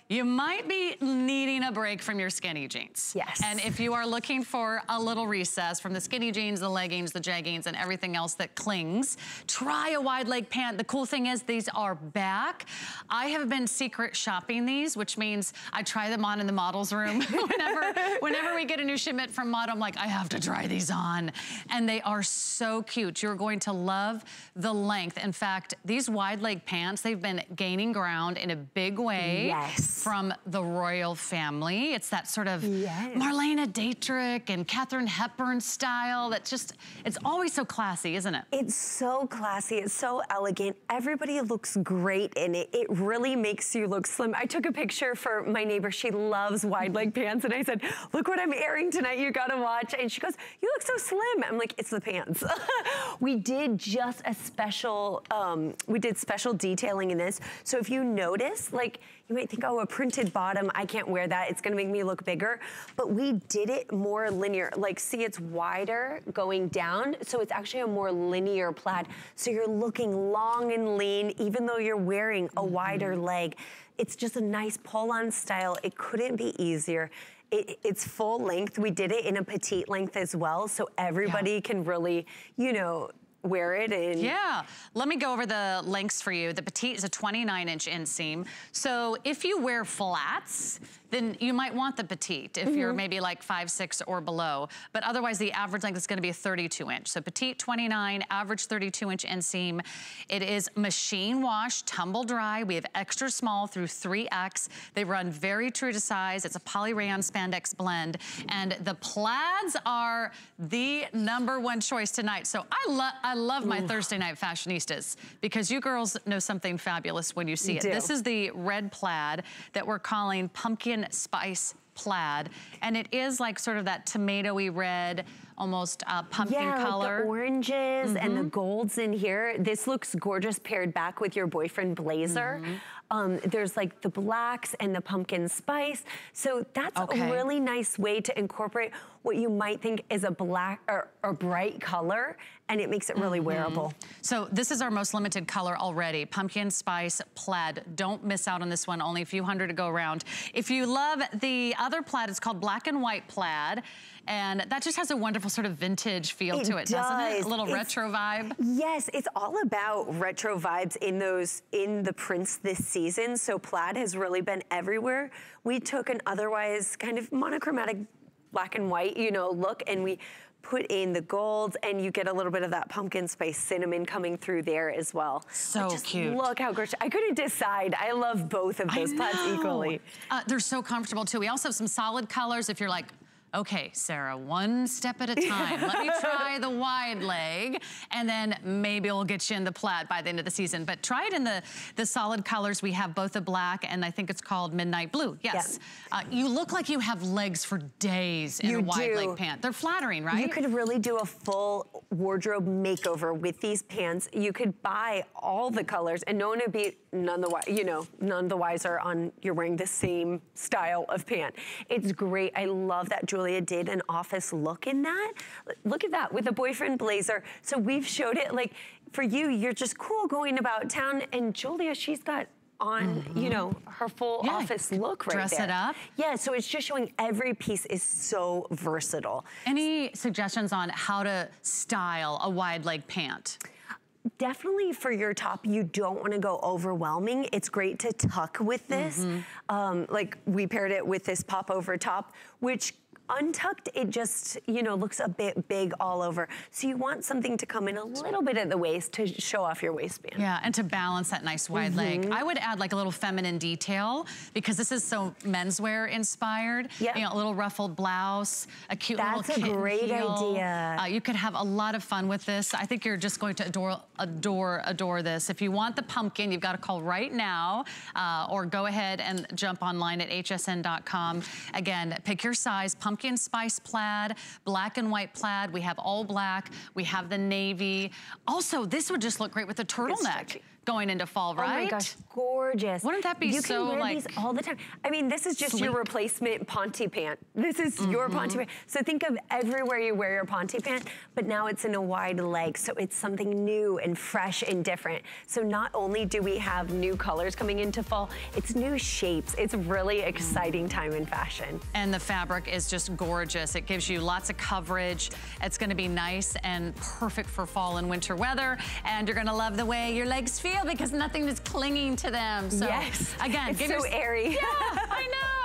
you might be needing a break from your skinny jeans. Yes. And if you are looking for a little recess from the skinny jeans, the leggings, the jeggings, and everything else that clings, try a wide leg pant. The cool thing is these are back. I have been secret shopping these, which means I try them on in the model's room. whenever, whenever we get a new shipment from Motto, I'm like, I have to try these on. And they are so cute. You're going to love the length. In fact, these wide leg pants, they've been gaining ground in a big way. Yes from the royal family. It's that sort of yes. Marlene Dietrich and Katharine Hepburn style that just, it's always so classy, isn't it? It's so classy, it's so elegant. Everybody looks great in it. It really makes you look slim. I took a picture for my neighbor. She loves wide leg pants. And I said, look what I'm airing tonight. You gotta watch. And she goes, you look so slim. I'm like, it's the pants. we did just a special, um, we did special detailing in this. So if you notice, like, you might think, oh, a printed bottom, I can't wear that. It's gonna make me look bigger. But we did it more linear. Like, see, it's wider going down, so it's actually a more linear plaid. So you're looking long and lean, even though you're wearing a wider mm -hmm. leg. It's just a nice pull-on style. It couldn't be easier. It, it's full length. We did it in a petite length as well, so everybody yeah. can really, you know, wear it in. Yeah, let me go over the lengths for you. The petite is a 29 inch inseam. So if you wear flats, then you might want the petite if mm -hmm. you're mm-hmm. maybe like five, six or below. But otherwise the average length is gonna be a 32 inch. So petite 29, average 32 inch inseam. It is machine wash, tumble dry. We have extra small through 3X. They run very true to size. It's a poly rayon spandex blend. And the plaids are the number one choice tonight. So I, lo I love my Ooh. Thursday night fashionistas because you girls know something fabulous when you see you it. Do. This is the red plaid that we're calling pumpkin spice plaid. And it is like sort of that tomatoey red, almost uh, pumpkin yeah, color. Yeah, the oranges mm -hmm. and the mm-hmm. golds in here. This looks gorgeous paired back with your boyfriend blazer. Mm -hmm. Um, there's like the blacks and the pumpkin spice. So that's okay. a really nice way to incorporate what you might think is a black or, or bright color and it makes it really mm -hmm. wearable. So this is our most limited color already, pumpkin spice plaid. Don't miss out on this one, only a few hundred to go around. If you love the other plaid, it's called black and white plaid. And that just has a wonderful sort of vintage feel it to it, does. not it? A little it's, retro vibe. Yes, it's all about retro vibes in those, in the prints this season. So plaid has really been everywhere. We took an otherwise kind of monochromatic black and white, you know, look and we put in the golds and you get a little bit of that pumpkin spice cinnamon coming through there as well. So just cute. Look how gorgeous. I couldn't decide. I love both of those plaids equally. Uh, they're so comfortable too. We also have some solid colors if you're like, okay, Sarah, one step at a time. Let me try the wide leg, and then maybe we'll get you in the plaid by the end of the season. But try it in the, the solid colors. We have both a black, and I think it's called Midnight Blue. Yes. Uh, you look like you have legs for days in you a wide do. leg pant. They're flattering, right? You could really do a full wardrobe makeover with these pants. You could buy all the colors, and no one would be none the you know none the wiser on you're wearing the same style of pant. It's great. I love that Julia did an office look in that. Look at that with a boyfriend blazer. So we've showed it like for you, you're just cool going about town, and Julia, she's got on, mm -hmm. you know, her full yeah. office look right Dress there. it up. Yeah, so it's just showing every piece is so versatile. Any suggestions on how to style a wide leg pant? definitely for your top, you don't wanna go overwhelming. It's great to tuck with this. Mm -hmm. um, like we paired it with this pop over top, which Untucked, it just, you know, looks a bit big all over. So you want something to come in a little bit at the waist to show off your waistband. Yeah, and to balance that nice wide mm -hmm. leg. I would add like a little feminine detail because this is so menswear inspired. Yeah. You know, a little ruffled blouse, a cute That's little a great heel. idea. Uh, you could have a lot of fun with this. I think you're just going to adore, adore, adore this. If you want the pumpkin, you've got to call right now uh, or go ahead and jump online at hsn.com. Again, pick your size, pumpkin spice plaid, black and white plaid. We have all black. We have the navy. Also, this would just look great with a turtleneck going into fall, right? Oh my gosh, gorgeous. Wouldn't that be you so You can wear like these all the time. I mean, this is just your replacement Ponte pant. This is mm -hmm. your Mm-hmm. Ponte pant. So think of everywhere you wear your Ponte pant, but now it's in a wide leg. So it's something new and fresh and different. So not only do we have new colors coming into fall, it's new shapes. It's really exciting time in fashion. And the fabric is just gorgeous. It gives you lots of coverage. It's gonna be nice and perfect for fall and winter weather. And you're gonna love the way your legs feel because nothing is clinging to them. So yes. again, it's so your, airy. Yeah, I know.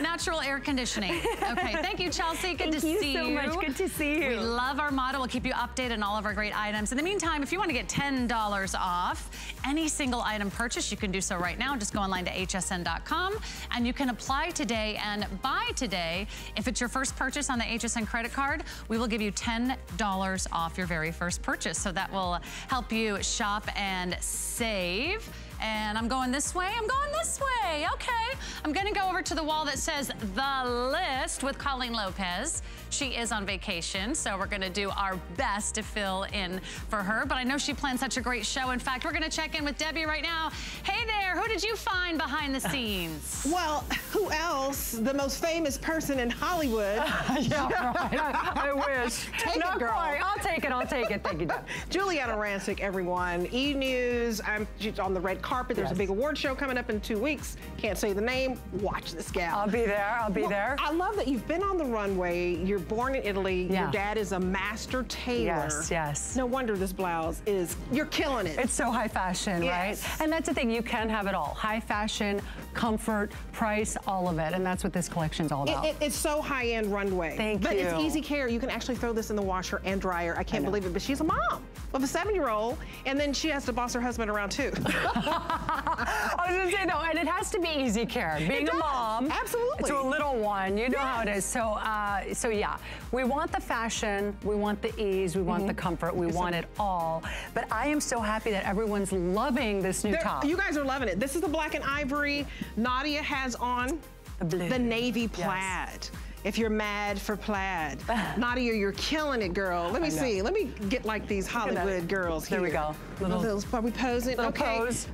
Natural air conditioning. Okay, thank you, Chelsea. Good thank to see you see so much. Good to see you. We love our model. We'll keep you updated on all of our great items. In the meantime, if you want to get $10 off any single item purchase, you can do so right now. Just go online to hsn.com and you can apply today and buy today. If it's your first purchase on the HSN credit card, we will give you $10 off your very first purchase. So that will help you shop and save and I'm going this way, I'm going this way, okay. I'm gonna go over to the wall that says The List with Colleen Lopez. She is on vacation, so we're gonna do our best to fill in for her, but I know she planned such a great show. In fact, we're gonna check in with Debbie right now. Hey there, who did you find behind the scenes? Well, who else? The most famous person in Hollywood. yeah, right. I, I wish. Take Not it, girl. Quite. I'll take it, I'll take it. Thank you, Deb. Giuliana Rancic, everyone. E! News, I'm she's on the red carpet. There's Yes. a big award show coming up in two weeks. Can't say the name. Watch this gal. I'll be there, I'll be Well, there. I love that you've been on the runway. You're born in Italy. Yeah. Your dad is a master tailor. Yes, yes. No wonder this blouse is, you're killing it. It's so high fashion, Yes. right? And that's the thing, you can have it all. High fashion, comfort, price, all of it. And that's what this collection's all about. it- it's so high-end runway. Thank you. but it's easy care. You can actually throw this in the washer and dryer. I can't know. believe it, but she's a mom of a seven-year-old, and then she has to boss her husband around too. I was gonna say though, and it has to be easy care. Being a mom, Absolutely. to a little one, you know how it is. So, uh, so yeah, we want the fashion, we want the ease, we want the mm-hmm. comfort, we want it all. But I am so happy that everyone's loving this new They're- top. You guys are loving it. This is the black and ivory. Nadia has on The the navy plaid. If you're mad for plaid. Nadia, you're killing it, girl. Let me see. Let me get like these Hollywood girls There here. we go. Little, Little- are we posing? little okay. pose.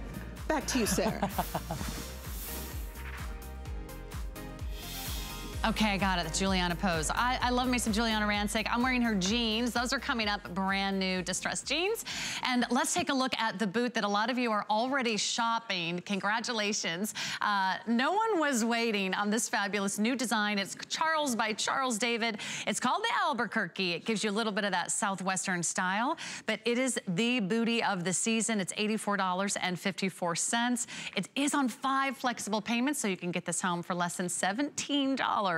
Back to you, Sarah. Okay, I got it, the Giuliana pose. I, I love me some Giuliana Rancic. I'm wearing her jeans. Those are coming up, brand new distressed jeans. And let's take a look at the boot that a lot of you are already shopping. Congratulations. Uh, no one was waiting on this fabulous new design. It's Charles by Charles David. It's called the Albuquerque. It gives you a little bit of that Southwestern style, but it is the booty of the season. It's $84.54. It is on five flexible payments, so you can get this home for less than $17.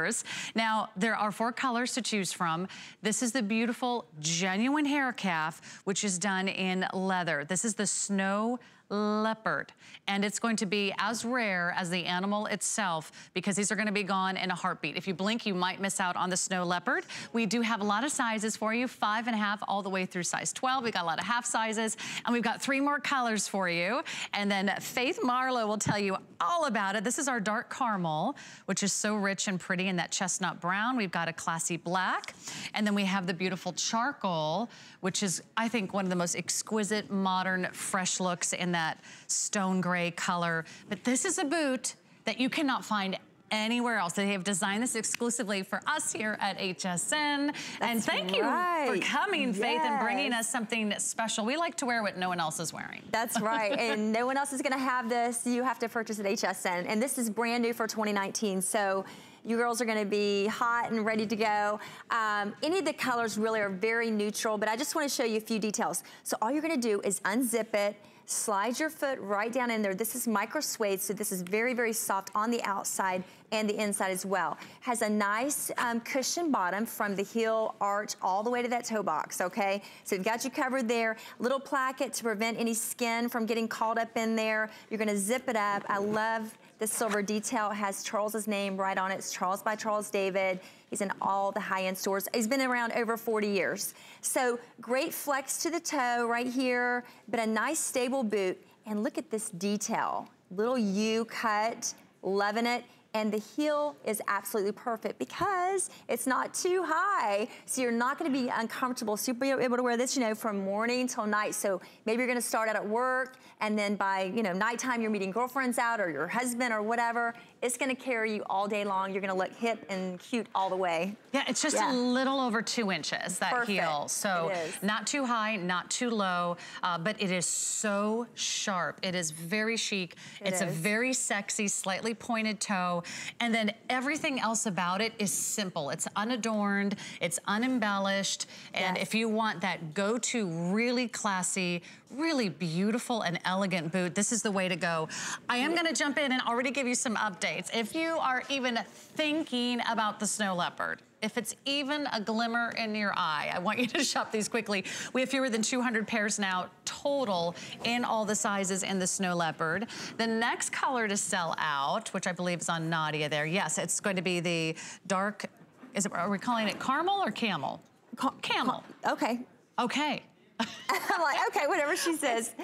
Now, there are four colors to choose from. This is the beautiful genuine hair calf, which is done in leather. This is the snow leopard. And it's going to be as rare as the animal itself because these are gonna be gone in a heartbeat. If you blink, you might miss out on the snow leopard. We do have a lot of sizes for you, five and a half all the way through size 12. We got a lot of half sizes and we've got three more colors for you. And then Faith Marlow will tell you all about it. This is our dark caramel, which is so rich and pretty in that chestnut brown. We've got a classy black. And then we have the beautiful charcoal, which is, I think, one of the most exquisite, modern, fresh looks in that stone gray color. But this is a boot that you cannot find anywhere else. They have designed this exclusively for us here at HSN. and thank you for coming, Faith, and bringing us something special. We like to wear what no one else is wearing. That's right. and no one else is going to have this. You have to purchase at HSN. And this is brand new for 2019. So you girls are going to be hot and ready to go. Um, any of the colors really are very neutral, but I just want to show you a few details. So all you're going to do is unzip it, Slide your foot right down in there. This is micro suede, so this is very, very soft on the outside and the inside as well. Has a nice um, cushion bottom from the heel arch all the way to that toe box, okay? So you've got you covered there. Little placket to prevent any skin from getting caught up in there. You're gonna zip it up. I love the silver detail. It has Charles's name right on it. It's Charles by Charles David. He's in all the high-end stores. He's been around over 40 years. So great flex to the toe right here, but a nice stable boot. And look at this detail. Little U cut, loving it and the heel is absolutely perfect because it's not too high, so you're not gonna be uncomfortable. So you'll be able to wear this, you know, from morning till night. So maybe you're gonna start out at work, and then by, you know, nighttime you're meeting girlfriends out or your husband or whatever, it's gonna carry you all day long. You're gonna look hip and cute all the way. Yeah, it's just yeah. a little over two inches, that Perfect. heel. So not too high, not too low, uh, but it is so sharp. It is very chic. It it's is. a very sexy, slightly pointed toe. And then everything else about it is simple. It's unadorned, it's unembellished. And Yes. if you want that go-to really classy, really beautiful and elegant boot, this is the way to go. I am gonna jump in and already give you some updates. If you are even thinking about the snow leopard, if it's even a glimmer in your eye, I want you to shop these quickly. We have fewer than 200 pairs now total in all the sizes in the snow leopard. The next color to sell out, which I believe is on Nadia there. Yes, it's going to be the dark, is it, are we calling it caramel or camel? camel. Okay. Okay. I'm like, okay, whatever she says.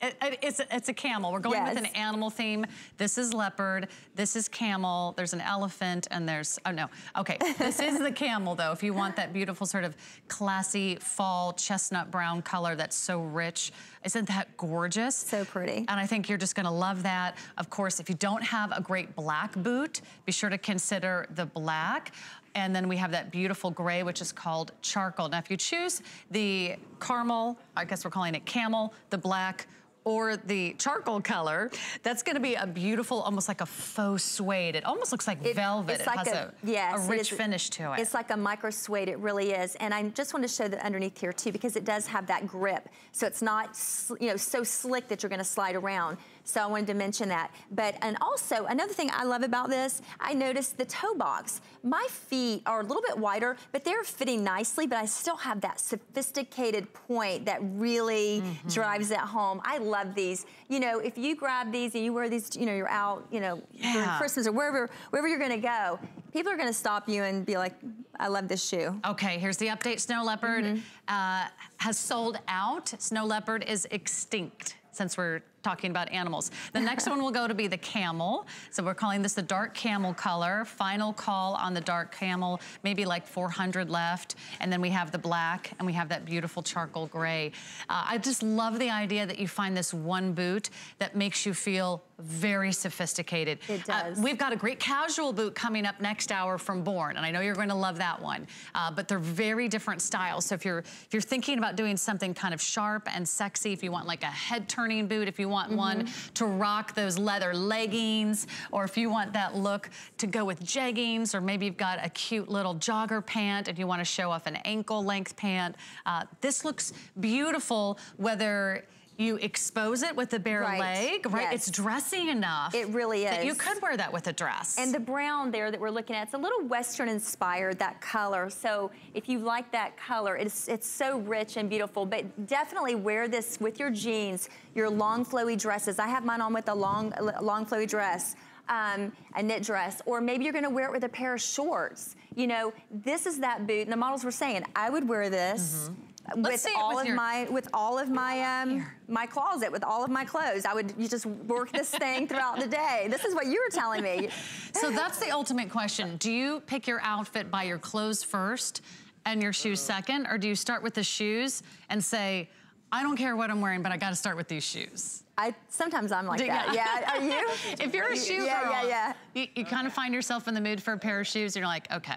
It, it, it's, a, it's a camel. We're going with an animal theme. This is leopard. This is camel. There's an elephant and there's, oh no. Okay, this is the camel though. If you want that beautiful sort of classy fall chestnut brown color that's so rich. Isn't that gorgeous? So pretty. And I think you're just gonna love that. Of course, if you don't have a great black boot, be sure to consider the black. And then we have that beautiful gray, which is called charcoal. Now, if you choose the caramel, I guess we're calling it camel, the black, or the charcoal color, that's gonna be a beautiful, almost like a faux suede. It almost looks like velvet. It's it like has a, a, yes, a rich is. finish to it. It's like a micro suede, it really is. And I just want to show the underneath here too, because it does have that grip. So it's not, you know, so slick that you're gonna slide around. So I wanted to mention that. But, and also, another thing I love about this, I noticed the toe box. My feet are a little bit wider, but they're fitting nicely, but I still have that sophisticated point that really Mm-hmm. drives it home. I love these. You know, if you grab these and you wear these, you know, you're out, you know, during Christmas or wherever, wherever you're gonna go, people are gonna stop you and be like, I love this shoe. Okay, here's the update. Snow Leopard Mm-hmm. uh, has sold out. Snow Leopard is extinct since we're talking about animals. The next one will go to be the camel. So we're calling this the dark camel color. Final call on the dark camel, maybe like 400 left. And then we have the black and we have that beautiful charcoal gray. Uh, I just love the idea that you find this one boot that makes you feel very sophisticated. It does. Uh, we've got a great casual boot coming up next hour from Born, and I know you're going to love that one. Uh, but they're very different styles. So if you're if you're thinking about doing something kind of sharp and sexy, if you want like a head turning boot, if you want one Mm-hmm. to rock those leather leggings, or if you want that look to go with jeggings, or maybe you've got a cute little jogger pant and you want to show off an ankle length pant, uh, this looks beautiful whether you expose it with the bare Right. leg, right? Yes. It's dressy enough. It really is. That you could wear that with a dress. And the brown there that we're looking at, it's a little Western inspired, that color. So if you like that color, it's, it's so rich and beautiful, but definitely wear this with your jeans, your long flowy dresses. I have mine on with a long, long flowy dress. Um, a knit dress, or maybe you're gonna wear it with a pair of shorts. You know, this is that boot, and the models were saying, I would wear this Mm-hmm. Let's with see it all with of your- my with all of my um my closet with all of my clothes. I would you just work this thing throughout the day. This is what you were telling me. So that's the ultimate question. Do you pick your outfit by your clothes first and your shoes second, or do you start with the shoes and say, I don't care what I'm wearing, but I gotta start with these shoes? I sometimes I'm like Do that. Yeah, are you? if you're a shoe yeah, girl, yeah, yeah. you, you kind of find yourself in the mood for a pair of shoes, you're like, okay,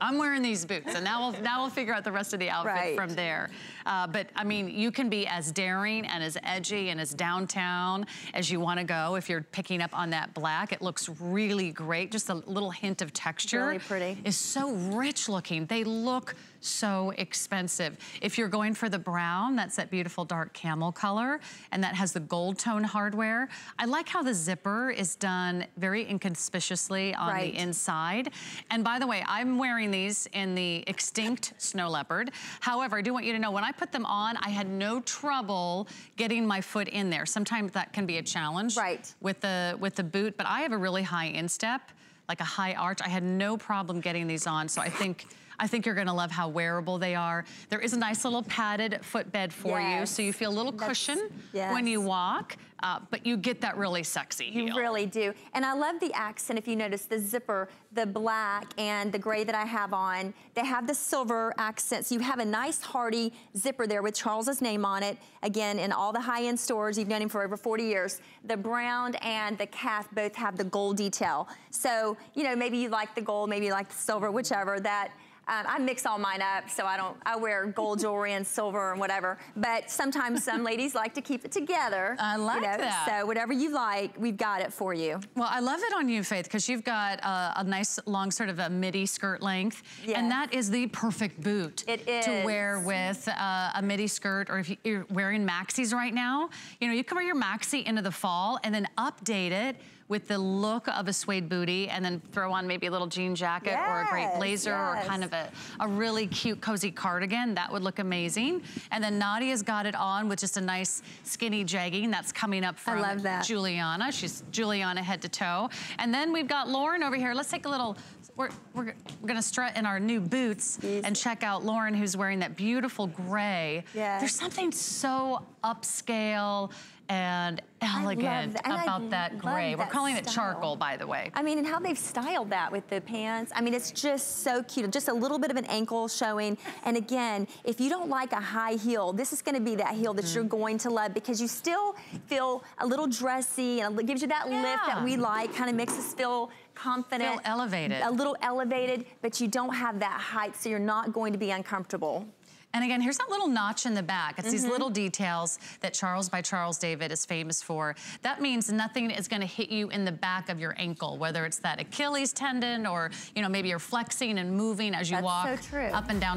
I'm wearing these boots, and now we'll now we'll figure out the rest of the outfit right. from there. Uh, but I mean, you can be as daring and as edgy and as downtown as you want to go. If you're picking up on that black, it looks really great. Just a little hint of texture. Really pretty. Is so rich looking. They look so expensive. If you're going for the brown, that's that beautiful dark camel color, and that has the gold tone hardware. I like how the zipper is done very inconspicuously on right. the inside. And by the way, I'm wearing these in the extinct snow leopard. However, I do want you to know when I put them on, I had no trouble getting my foot in there. Sometimes that can be a challenge right. with the with the boot, but I have a really high instep, like a high arch. I had no problem getting these on, so I think I think you're gonna love how wearable they are. There is a nice little padded footbed for yes. you, so you feel a little That's, cushion yes. when you walk, uh, but you get that really sexy heel. You really do. And I love the accent, if you notice, the zipper, the black and the gray that I have on, they have the silver accents. So you have a nice hearty zipper there with Charles's name on it. Again, in all the high-end stores, you've known him for over 40 years. The brown and the calf both have the gold detail. So, you know, maybe you like the gold, maybe you like the silver, whichever, that um, I mix all mine up, so I don't, I wear gold jewelry and silver and whatever. But sometimes some ladies like to keep it together. I like you know? that. So whatever you like, we've got it for you. Well, I love it on you, Faith, because you've got a, a, nice long sort of a midi skirt length. Yes. And that is the perfect boot. It is. To wear with uh, a midi skirt, or if you're wearing maxis right now, you know, you can wear your maxi into the fall and then update it with the look of a suede booty and then throw on maybe a little jean jacket yes, or a great blazer yes. or kind of a, a really cute cozy cardigan. That would look amazing. And then Nadia's got it on with just a nice skinny jegging. That's coming up from I love that. Giuliana. She's Giuliana head to toe. And then we've got Lauren over here. Let's take a little we're, we're, we're, gonna strut in our new boots and check out Lauren who's wearing that beautiful gray. Yes. There's something so upscale and elegant that. And about that gray. We're calling style. it charcoal, by the way. I mean, and how they've styled that with the pants. I mean, it's just so cute. Just a little bit of an ankle showing. And again, if you don't like a high heel, this is gonna be that heel that mm. you're going to love because you still feel a little dressy and it gives you that yeah. lift that we like, kind of makes us feel confident. Feel elevated. A little elevated, but you don't have that height, so you're not going to be uncomfortable. And again, here's that little notch in the back. It's mm -hmm. these mm-hmm. little details that Charles by Charles David is famous for. That means nothing is gonna hit you in the back of your ankle, whether it's that Achilles tendon or, you know, maybe you're flexing and moving as you That's walk so up and down